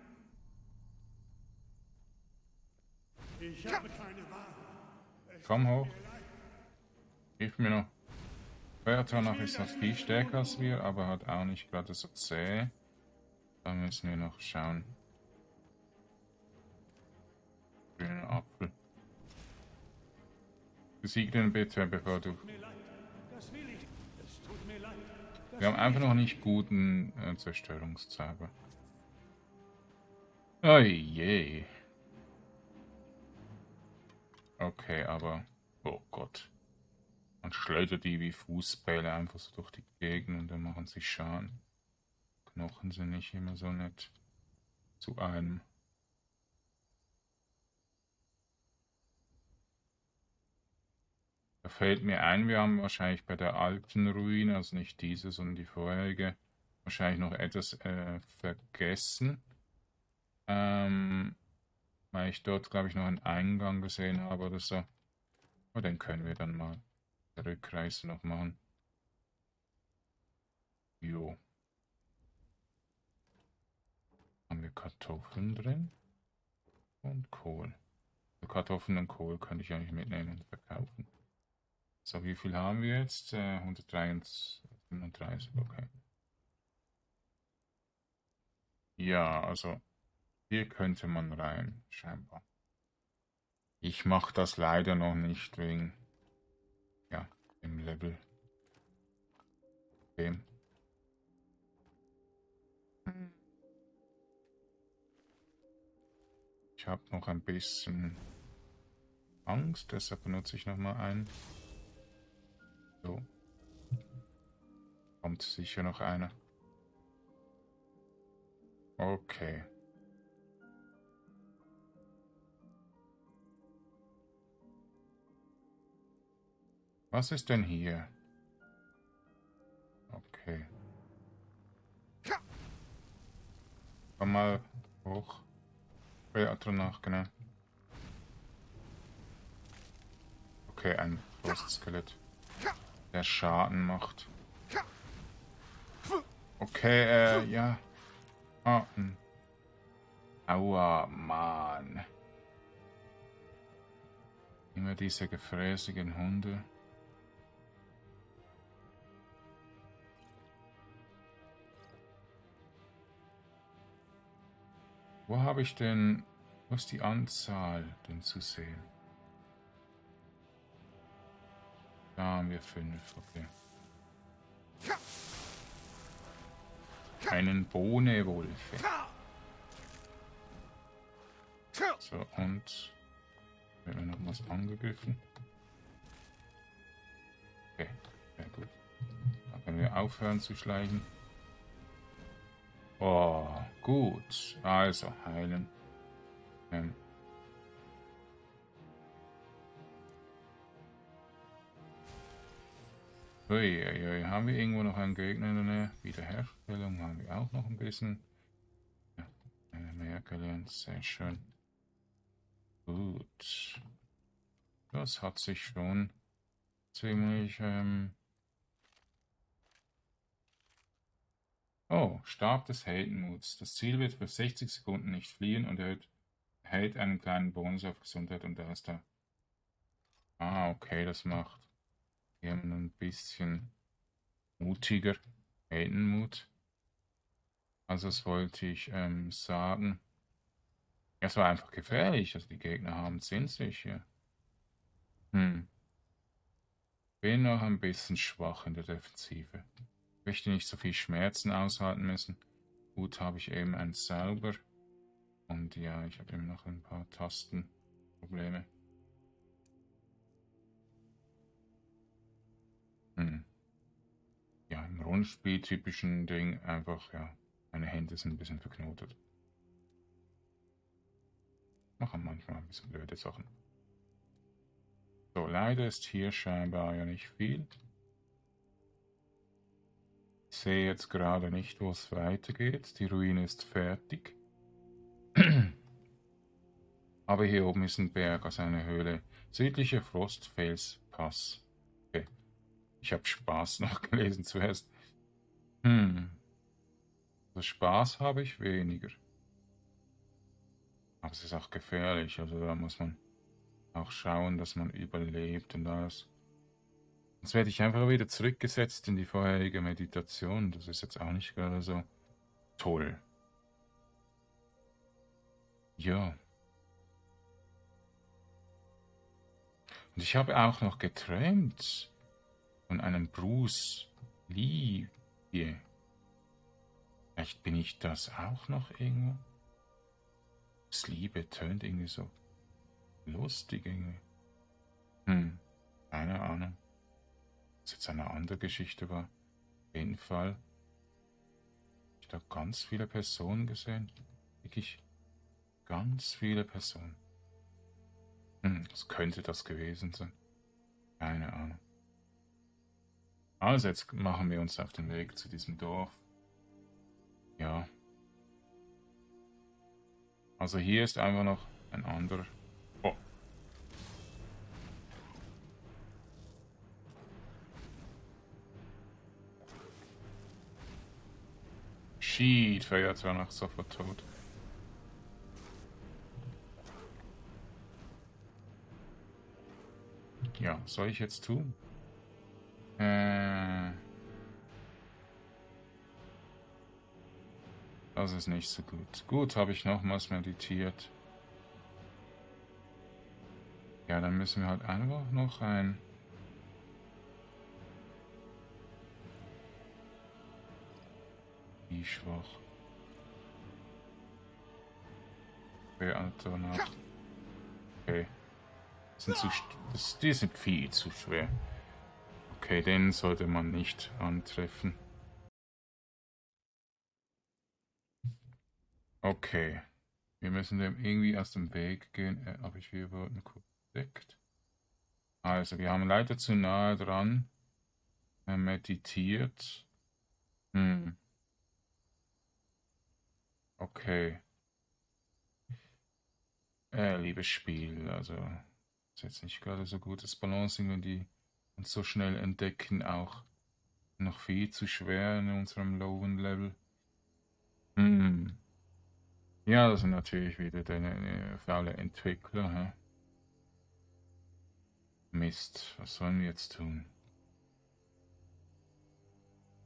Ich habe keine Wahl. Komm hoch. Hilf mir noch. Bertanach ist noch viel stärker als wir, aber hat auch nicht gerade so zäh. Da müssen wir noch schauen. Grünen Apfel. Besieg den bitte, bevor du... Wir haben einfach noch nicht guten äh, Zerstörungszauber. Oh je. Okay, aber... Oh Gott. Man schleudert die wie Fußbälle einfach so durch die Gegend und dann machen sie Schaden. Knochen sind nicht immer so nett zu einem. Da fällt mir ein, wir haben wahrscheinlich bei der alten Ruine, also nicht diese, sondern die vorherige, wahrscheinlich noch etwas äh, vergessen. Ähm, weil ich dort, glaube ich, noch einen Eingang gesehen habe oder so. Aber den können wir dann mal Rückreise noch machen. Jo. Haben wir Kartoffeln drin? Und Kohl. Also Kartoffeln und Kohl könnte ich eigentlich mitnehmen und verkaufen. So, wie viel haben wir jetzt? Äh, 135, okay. Ja, also hier könnte man rein, scheinbar. Ich mache das leider noch nicht wegen dem Level. Okay. Ich habe noch ein bisschen Angst, deshalb benutze ich noch mal einen. So. Kommt sicher noch einer. Okay. Was ist denn hier? Okay. Komm mal hoch. Beato nach, genau. Okay, ein Frostskelett. Der Schaden macht. Okay, äh, ja. Ah, hm. Aua, Mann. Immer diese gefräßigen Hunde. Wo habe ich denn, wo ist die Anzahl denn zu sehen? Da haben wir fünf, okay. Einen Bohnewolfe. So, und werden wir noch was angegriffen? Okay, sehr gut. Dann können wir aufhören zu schleichen. Oh, gut. Also, heilen. Ähm. Uiuiui, haben wir irgendwo noch einen Gegner in der Nähe? Wiederherstellung haben wir auch noch ein bisschen. Ja, mehr gelernt, sehr schön. Gut. Das hat sich schon ziemlich ähm, Oh, Stab des Heldenmuts. Das Ziel wird für 60 Sekunden nicht fliehen und er hält einen kleinen Bonus auf Gesundheit und da ist er. Ah, okay, das macht jemand ein bisschen mutiger. Heldenmut. Also das wollte ich ähm, sagen. Es war einfach gefährlich, also die Gegner haben sind sicher. Hm. Bin noch ein bisschen schwach in der Defensive möchte nicht so viel Schmerzen aushalten müssen. Gut habe ich eben ein Sauber. Und ja, ich habe immer noch ein paar Tastenprobleme. Hm. Ja, im Rundspiel typischen Ding einfach, ja, meine Hände sind ein bisschen verknotet. Machen manchmal ein bisschen blöde Sachen. So, leider ist hier scheinbar ja nicht viel. Ich sehe jetzt gerade nicht, wo es weitergeht. Die Ruine ist fertig. Aber hier oben ist ein Berg, also eine Höhle. Südlicher Frostfelspass. Okay. Ich habe Spaß nachgelesen zuerst. Hm. Also Spaß habe ich weniger. Aber es ist auch gefährlich, also da muss man auch schauen, dass man überlebt und alles. Jetzt werde ich einfach wieder zurückgesetzt in die vorherige Meditation. Das ist jetzt auch nicht gerade so toll. Ja. Und ich habe auch noch geträumt von einem Bruce Lee. Vielleicht bin ich das auch noch irgendwo. Das Liebe tönt irgendwie so lustig irgendwie. Hm, keine Ahnung. Was jetzt eine andere Geschichte war. Auf jeden Fall. Ich da ganz viele Personen gesehen. Wirklich ganz viele Personen. Hm, was könnte das gewesen sein? Keine Ahnung. Also jetzt machen wir uns auf den Weg zu diesem Dorf. Ja. Also hier ist einfach noch ein anderer. Wäre jetzt noch sofort tot. Ja, soll ich jetzt tun? Äh. Das ist nicht so gut. Gut, habe ich nochmals meditiert. Ja, dann müssen wir halt einfach noch ein... Wie schwach. Okay, Alter, nach. Okay. Sind zu, das, die sind viel zu schwer. Okay, den sollte man nicht antreffen. Okay. Wir müssen dem irgendwie aus dem Weg gehen. Äh, Habe ich hier wollten entdeckt? Also, wir haben leider zu nahe dran äh, meditiert. Hm. Okay. Äh, liebes Spiel, also ist jetzt nicht gerade so gutes Balancing, wenn die uns so schnell entdecken, auch noch viel zu schwer in unserem lowen Level. Hm. Ja, das sind natürlich wieder deine faule Entwickler. Hä? Mist, was sollen wir jetzt tun?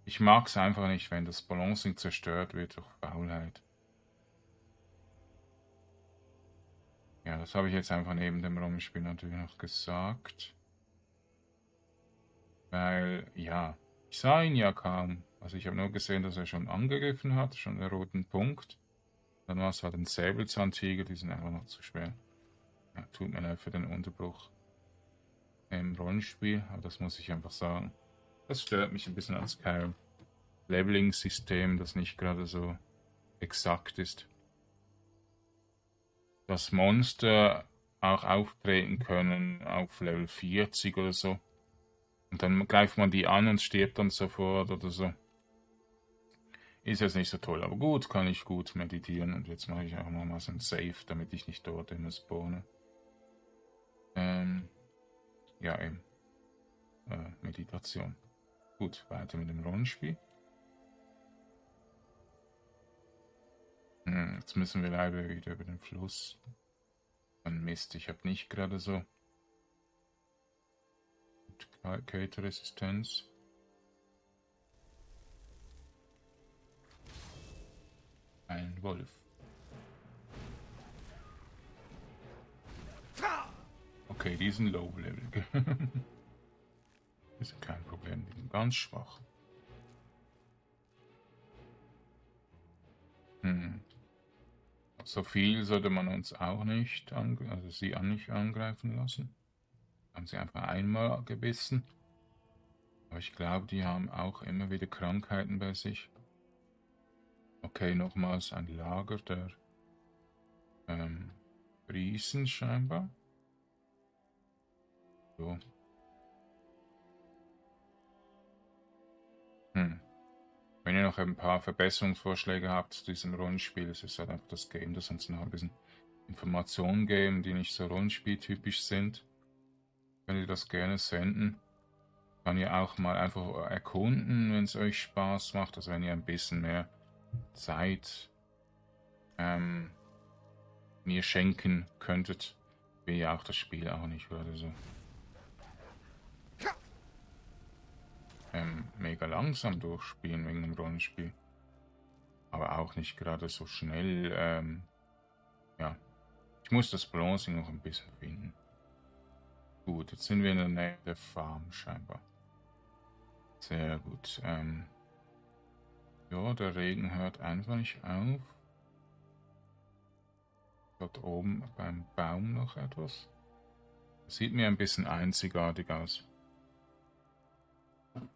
Ich mag es einfach nicht, wenn das Balancing zerstört wird durch Faulheit. Ja, das habe ich jetzt einfach neben dem Rumspiel natürlich noch gesagt. Weil, ja, ich sah ihn ja kaum. Also ich habe nur gesehen, dass er schon angegriffen hat, schon den roten Punkt. Dann war es halt ein Säbelzahntiger, die sind einfach noch zu schwer. Ja, tut mir leid für den Unterbruch im Rollenspiel, aber das muss ich einfach sagen. Das stört mich ein bisschen als kein Leveling-System, das nicht gerade so exakt ist dass Monster auch auftreten können auf Level 40 oder so. Und dann greift man die an und stirbt dann sofort oder so. Ist jetzt nicht so toll, aber gut, kann ich gut meditieren. Und jetzt mache ich auch mal so ein Save, damit ich nicht dort immer spawne. Ähm, ja, eben. Äh, Meditation. Gut, weiter mit dem Rollenspiel. Hm, jetzt müssen wir leider wieder über den Fluss. Und Mist, ich habe nicht gerade so Kälteresistenz. Ein Wolf. Okay, die sind low level. die sind kein Problem, die sind ganz schwach. Hm. So viel sollte man uns auch nicht, also sie auch nicht angreifen lassen. Haben sie einfach einmal gebissen. Aber ich glaube, die haben auch immer wieder Krankheiten bei sich. Okay, nochmals ein Lager der ähm, Riesen scheinbar. So. Hm. Wenn ihr noch ein paar Verbesserungsvorschläge habt zu diesem Rollenspiel, es ist halt einfach das Game, das uns noch ein bisschen Informationen geben, die nicht so Rollenspieltypisch sind, könnt ihr das gerne senden. Kann ihr auch mal einfach erkunden, wenn es euch Spaß macht, also wenn ihr ein bisschen mehr Zeit ähm, mir schenken könntet, wäre ja auch das Spiel auch nicht oder so. Ähm, mega langsam durchspielen wegen dem Rollenspiel. Aber auch nicht gerade so schnell. Ähm, ja, ich muss das Balancing noch ein bisschen finden. Gut, jetzt sind wir in der Nähe der Farm scheinbar. Sehr gut. Ähm, ja, der Regen hört einfach nicht auf. Dort oben beim Baum noch etwas. Sieht mir ein bisschen einzigartig aus.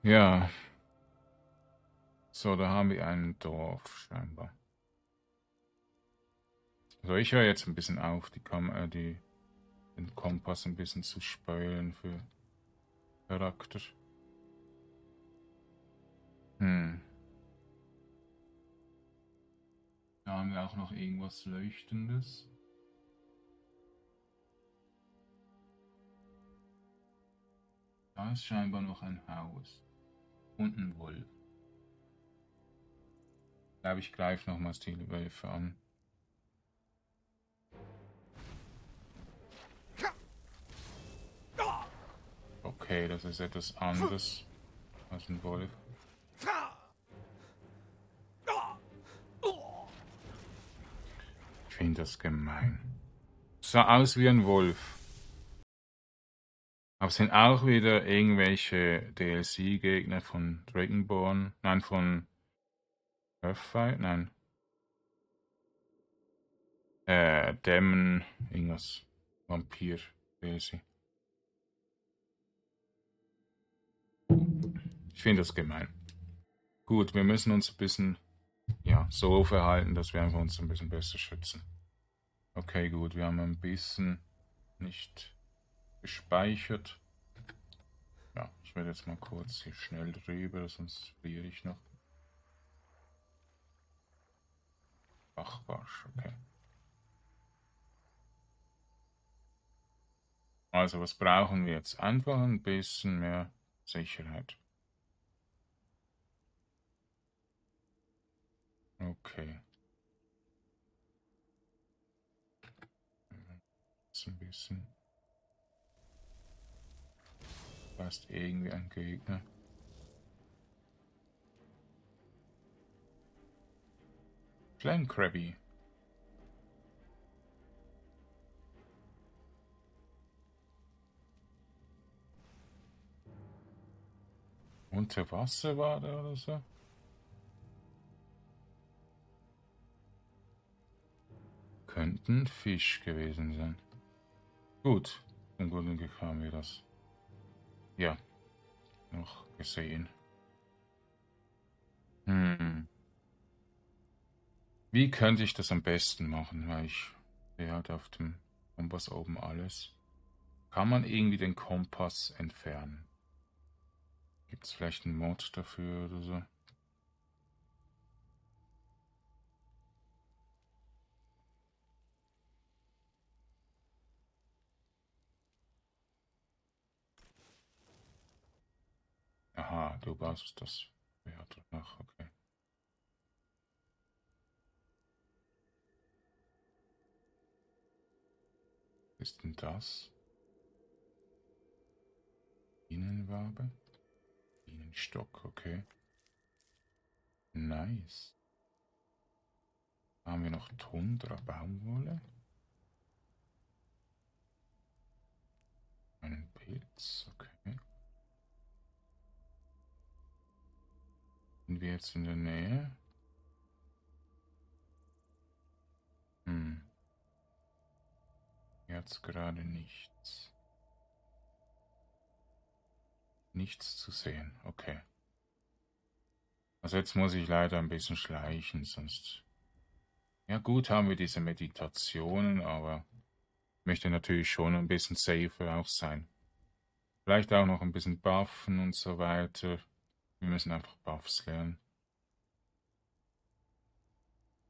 Ja. So, da haben wir ein Dorf scheinbar. So, ich höre jetzt ein bisschen auf, die, Kam äh, die den Kompass ein bisschen zu spoilen für Charakter. Hm. Da haben wir auch noch irgendwas Leuchtendes. Da ist scheinbar noch ein Haus. Und ein Wolf. Ich glaube, ich greife nochmals die Wölfe an. Okay, das ist etwas anderes als ein Wolf. Ich finde das gemein. Sah aus wie ein Wolf. Aber es sind auch wieder irgendwelche DLC-Gegner von Dragonborn. Nein, von Earthfight? Nein. Äh, Dämon, irgendwas. Vampir-DLC. Ich finde das gemein. Gut, wir müssen uns ein bisschen ja, so verhalten, dass wir einfach uns ein bisschen besser schützen. Okay, gut, wir haben ein bisschen nicht gespeichert. Ja, ich werde jetzt mal kurz hier schnell drüber, sonst friere ich noch. Bachbarsch, okay. Also, was brauchen wir jetzt? Einfach ein bisschen mehr Sicherheit. Okay. Jetzt ein bisschen. Fast irgendwie ein Gegner. Flame Krabby. Unter Wasser war der oder so? Könnten Fisch gewesen sein. Gut, im Grunde haben wir das. Ja, noch gesehen. Hm. Wie könnte ich das am besten machen? Weil ich sehe halt auf dem Kompass oben alles. Kann man irgendwie den Kompass entfernen? Gibt es vielleicht einen Mod dafür oder so? Baust das Wert nach, okay. Was ist denn das? Bienenwabe? Bienenstock, okay. Nice. Haben wir noch Tundra Baumwolle? Einen Pilz, okay. Sind wir jetzt in der Nähe? Hm. Jetzt gerade nichts. Nichts zu sehen, okay. Also jetzt muss ich leider ein bisschen schleichen, sonst... Ja gut, haben wir diese Meditationen, aber ich möchte natürlich schon ein bisschen safer auch sein. Vielleicht auch noch ein bisschen buffen und so weiter. Wir müssen einfach Buffs lernen.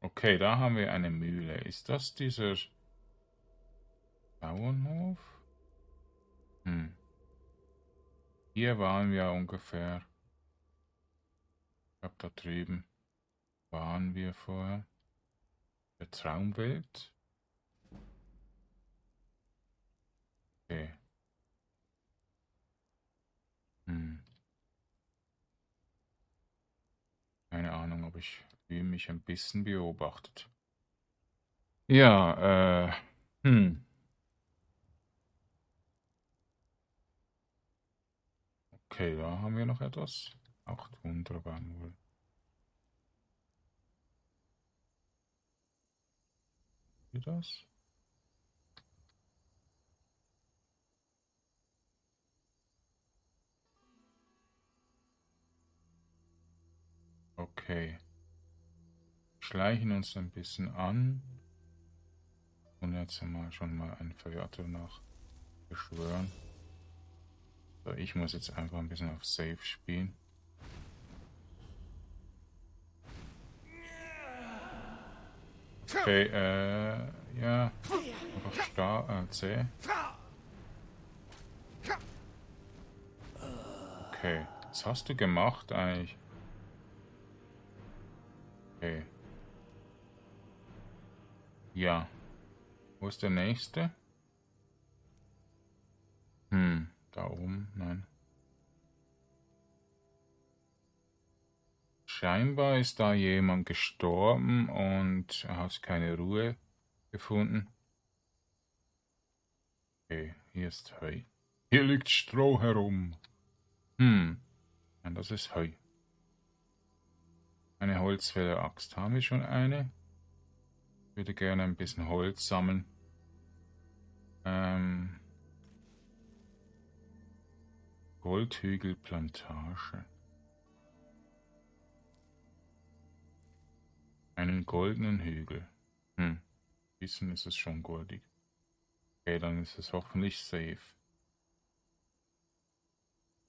Okay, da haben wir eine Mühle. Ist das dieser Bauernhof? Hm. Hier waren wir ungefähr. Ich glaube da drüben. waren wir vorher? Der Traumwelt? Okay. Hm. Ob ich fühle mich ein bisschen beobachtet. Ja, äh, hm. Okay, da haben wir noch etwas. 800 waren wohl. Wie das? Okay. Schleichen uns ein bisschen an. Und jetzt mal schon mal ein Feuertor nach beschwören. So, ich muss jetzt einfach ein bisschen auf Safe spielen. Okay, äh, ja. Einfach starr, äh, zäh. Okay, was hast du gemacht eigentlich? Okay. Ja. Wo ist der nächste? Hm, da oben, nein. Scheinbar ist da jemand gestorben und hat keine Ruhe gefunden. Okay, hier ist Heu. Hier liegt Stroh herum. Hm, und das ist Heu. Eine Holzfäller-Axt. Haben wir schon eine? Würde gerne ein bisschen Holz sammeln. Ähm, Goldhügelplantage. Einen goldenen Hügel. Hm. Bisschen ist es schon goldig. Okay, dann ist es hoffentlich safe.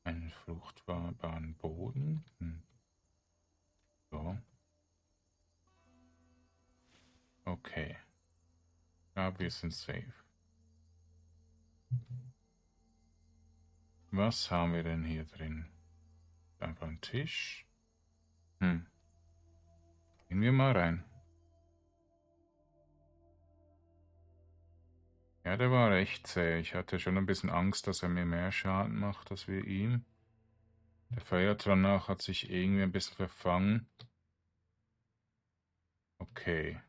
Einen fruchtbaren Boden. Hm. So. Okay. Ja, wir sind safe. Was haben wir denn hier drin? Einfach ein Tisch. Hm. Gehen wir mal rein. Ja, der war recht zäh. Ich hatte schon ein bisschen Angst, dass er mir mehr Schaden macht, als wir ihm. Der danach hat sich irgendwie ein bisschen verfangen. Okay.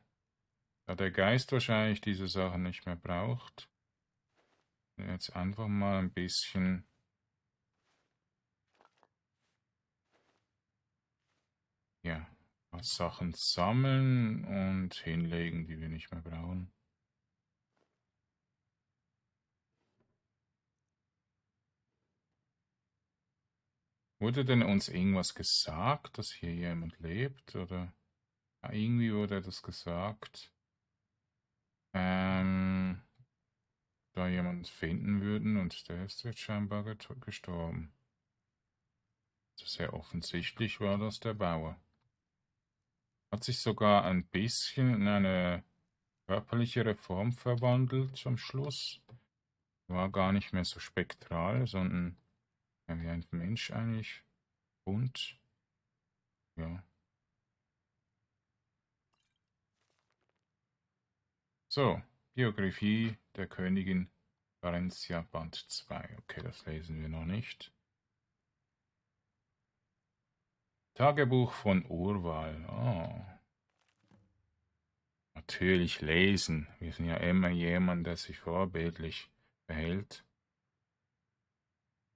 Da der Geist wahrscheinlich diese Sachen nicht mehr braucht, jetzt einfach mal ein bisschen ja, Sachen sammeln und hinlegen, die wir nicht mehr brauchen. Wurde denn uns irgendwas gesagt, dass hier jemand lebt? Oder ja, irgendwie wurde das gesagt, ähm, da jemand finden würden und der ist jetzt scheinbar gestorben. Sehr offensichtlich war das der Bauer. Hat sich sogar ein bisschen in eine körperlichere Form verwandelt zum Schluss. War gar nicht mehr so spektral, sondern wie ein Mensch eigentlich. Und ja. So, Biografie der Königin Valentia Band 2. Okay, das lesen wir noch nicht. Tagebuch von Urwahl. Oh. Natürlich lesen. Wir sind ja immer jemand, der sich vorbildlich verhält.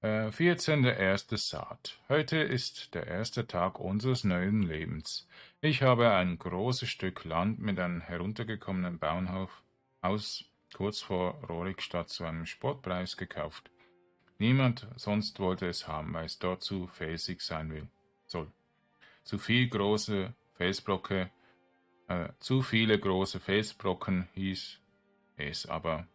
14.1. Äh, Saat. Heute ist der erste Tag unseres neuen Lebens. Ich habe ein großes Stück Land mit einem heruntergekommenen Bauernhaus kurz vor Rorikstadt zu einem Spottpreis gekauft. Niemand sonst wollte es haben, weil es dort zu felsig sein will, soll. Zu viel große Felsblocke, äh, zu viele große Felsbrocken hieß es aber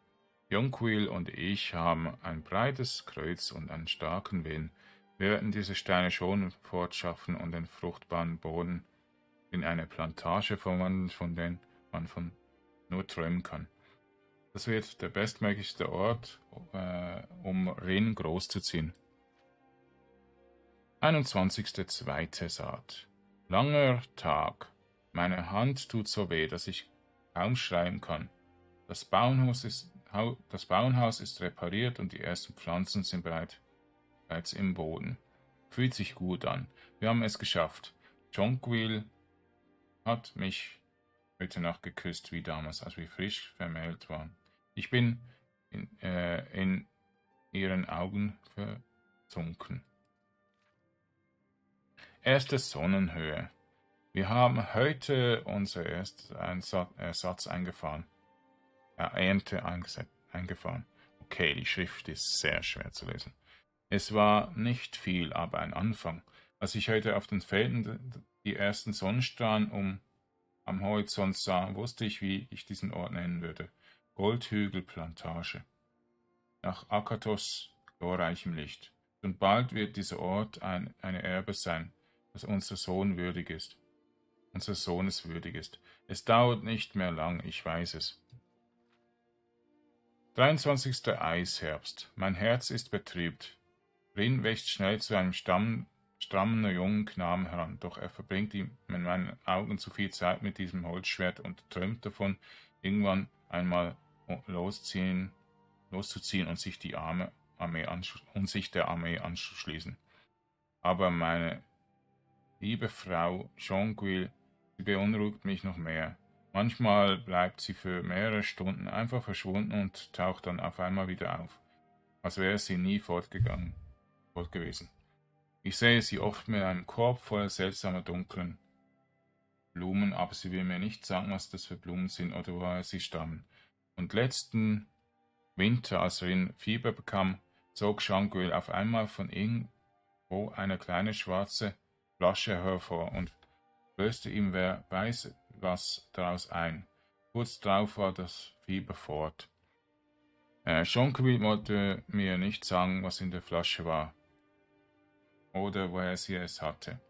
Jonquil und ich haben ein breites Kreuz und einen starken Willen. Wir werden diese Steine schon fortschaffen und den fruchtbaren Boden in eine Plantage verwandeln, von der man von nur träumen kann. Das wird der bestmöglichste Ort, äh, um Rehen großzuziehen. 21.2. Saat. Langer Tag. Meine Hand tut so weh, dass ich kaum schreiben kann. Das Bauernhaus ist, das Bauernhaus ist repariert und die ersten Pflanzen sind bereits im Boden. Fühlt sich gut an. Wir haben es geschafft. Jonquil hat mich heute Nacht geküsst, wie damals, als wir frisch vermählt waren. Ich bin in, äh, in ihren Augen versunken. Erste Sonnenhöhe. Wir haben heute unser erstes Ersatz eingefahren. Ernte eingefahren. Okay, die Schrift ist sehr schwer zu lesen. Es war nicht viel, aber ein Anfang. Als ich heute auf den Felden die ersten Sonnenstrahlen um am Horizont sah, wusste ich, wie ich diesen Ort nennen würde. Goldhügelplantage. Nach Akatos glorreichem Licht. Und bald wird dieser Ort ein, eine Erbe sein, das unser Sohn würdig ist. Unser Sohn ist würdig ist. Es dauert nicht mehr lang, ich weiß es. 23. Eisherbst. Mein Herz ist betrübt. Rin wächst schnell zu einem Stamm, strammen jungen Knaben heran, doch er verbringt ihm in meinen Augen zu viel Zeit mit diesem Holzschwert und träumt davon, irgendwann einmal losziehen, loszuziehen und sich die Arme Armee und sich der Armee anzuschließen. Aber meine liebe Frau Jonquil, sie beunruhigt mich noch mehr. Manchmal bleibt sie für mehrere Stunden einfach verschwunden und taucht dann auf einmal wieder auf, als wäre sie nie fortgegangen, fort gewesen. Ich sehe sie oft mit einem Korb voller seltsamer dunklen Blumen, aber sie will mir nicht sagen, was das für Blumen sind oder woher sie stammen. Und letzten Winter, als Rin Fieber bekam, zog Shanguil auf einmal von irgendwo eine kleine schwarze Flasche hervor und löste ihm wer weiß was daraus ein. Kurz darauf war das Fieber fort. Äh, Schonkwil wollte mir nicht sagen, was in der Flasche war oder woher sie es hatte.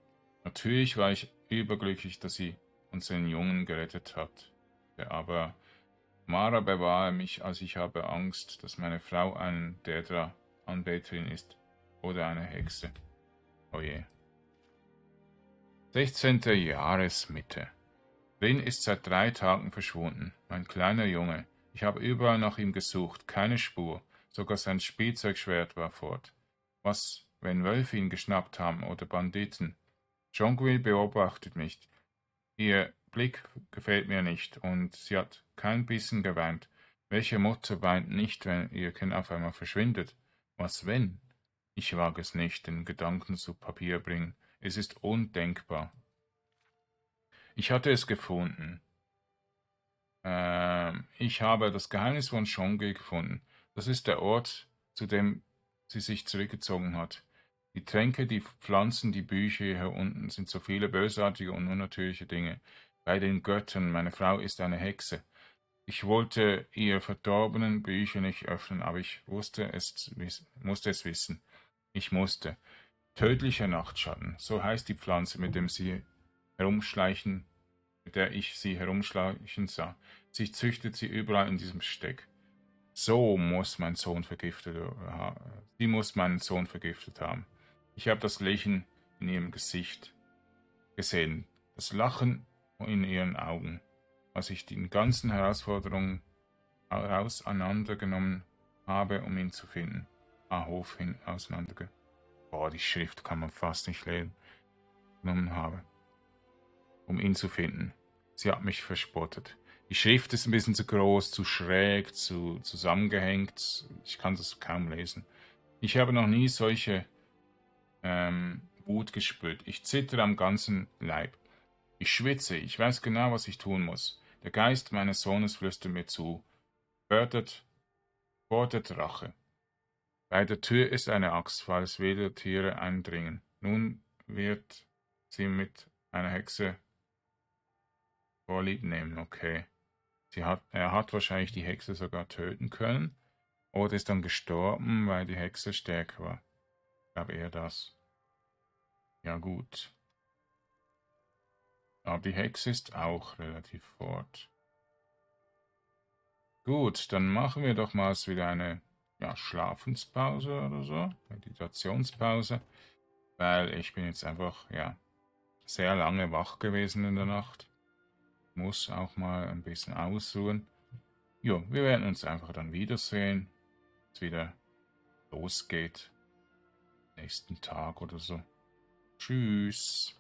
Natürlich war ich überglücklich, dass sie unseren Jungen gerettet hat. Aber Mara bewahre mich, als ich habe Angst, dass meine Frau ein Dedra-Anbeterin ist oder eine Hexe. Oje. 16. Jahresmitte. Rin ist seit drei Tagen verschwunden. Mein kleiner Junge. Ich habe überall nach ihm gesucht. Keine Spur. Sogar sein Spielzeugschwert war fort. Was wenn Wölfe ihn geschnappt haben oder Banditen. Jonquil beobachtet mich. Ihr Blick gefällt mir nicht, und sie hat kein bisschen geweint. Welche Mutter weint nicht, wenn ihr Kind auf einmal verschwindet? Was wenn? Ich wage es nicht, den Gedanken zu Papier bringen. Es ist undenkbar. Ich hatte es gefunden. Ähm, ich habe das Geheimnis von Shongi gefunden. Das ist der Ort, zu dem sie sich zurückgezogen hat. Die Tränke, die Pflanzen, die Bücher hier unten sind so viele bösartige und unnatürliche Dinge. Bei den Göttern, meine Frau ist eine Hexe. Ich wollte ihr verdorbenen Bücher nicht öffnen, aber ich wusste es, musste es wissen. Ich musste. Tödlicher Nachtschatten, so heißt die Pflanze, mit dem sie herumschleichen, mit der ich sie herumschleichen sah. Sie züchtet sie überall in diesem Steck. So muss mein Sohn vergiftet haben. Sie muss meinen Sohn vergiftet haben. Ich habe das Lächeln in ihrem Gesicht gesehen, das Lachen in ihren Augen, als ich die ganzen Herausforderungen auseinandergenommen habe, um ihn zu finden. Hof hin auseinandergenommen. Boah, die Schrift kann man fast nicht lesen. Genommen habe, um ihn zu finden. Sie hat mich verspottet. Die Schrift ist ein bisschen zu groß, zu schräg, zu zusammengehängt. Ich kann das kaum lesen. Ich habe noch nie solche ähm, Wut gespürt. Ich zittere am ganzen Leib. Ich schwitze, ich weiß genau, was ich tun muss. Der Geist meines Sohnes flüstert mir zu. Fördert, fordert Rache. Bei der Tür ist eine Axt, falls weder Tiere eindringen. Nun wird sie mit einer Hexe vorlieb nehmen, okay. Sie hat, er hat wahrscheinlich die Hexe sogar töten können oder ist dann gestorben, weil die Hexe stärker war. Ich glaube eher das. Ja gut. Aber die Hexe ist auch relativ fort. Gut, dann machen wir doch mal wieder eine ja, Schlafenspause oder so, Meditationspause, weil ich bin jetzt einfach ja sehr lange wach gewesen in der Nacht. muss auch mal ein bisschen ausruhen. Jo, wir werden uns einfach dann wiedersehen. Es wieder losgeht. Nächsten Tag oder so. Tschüss.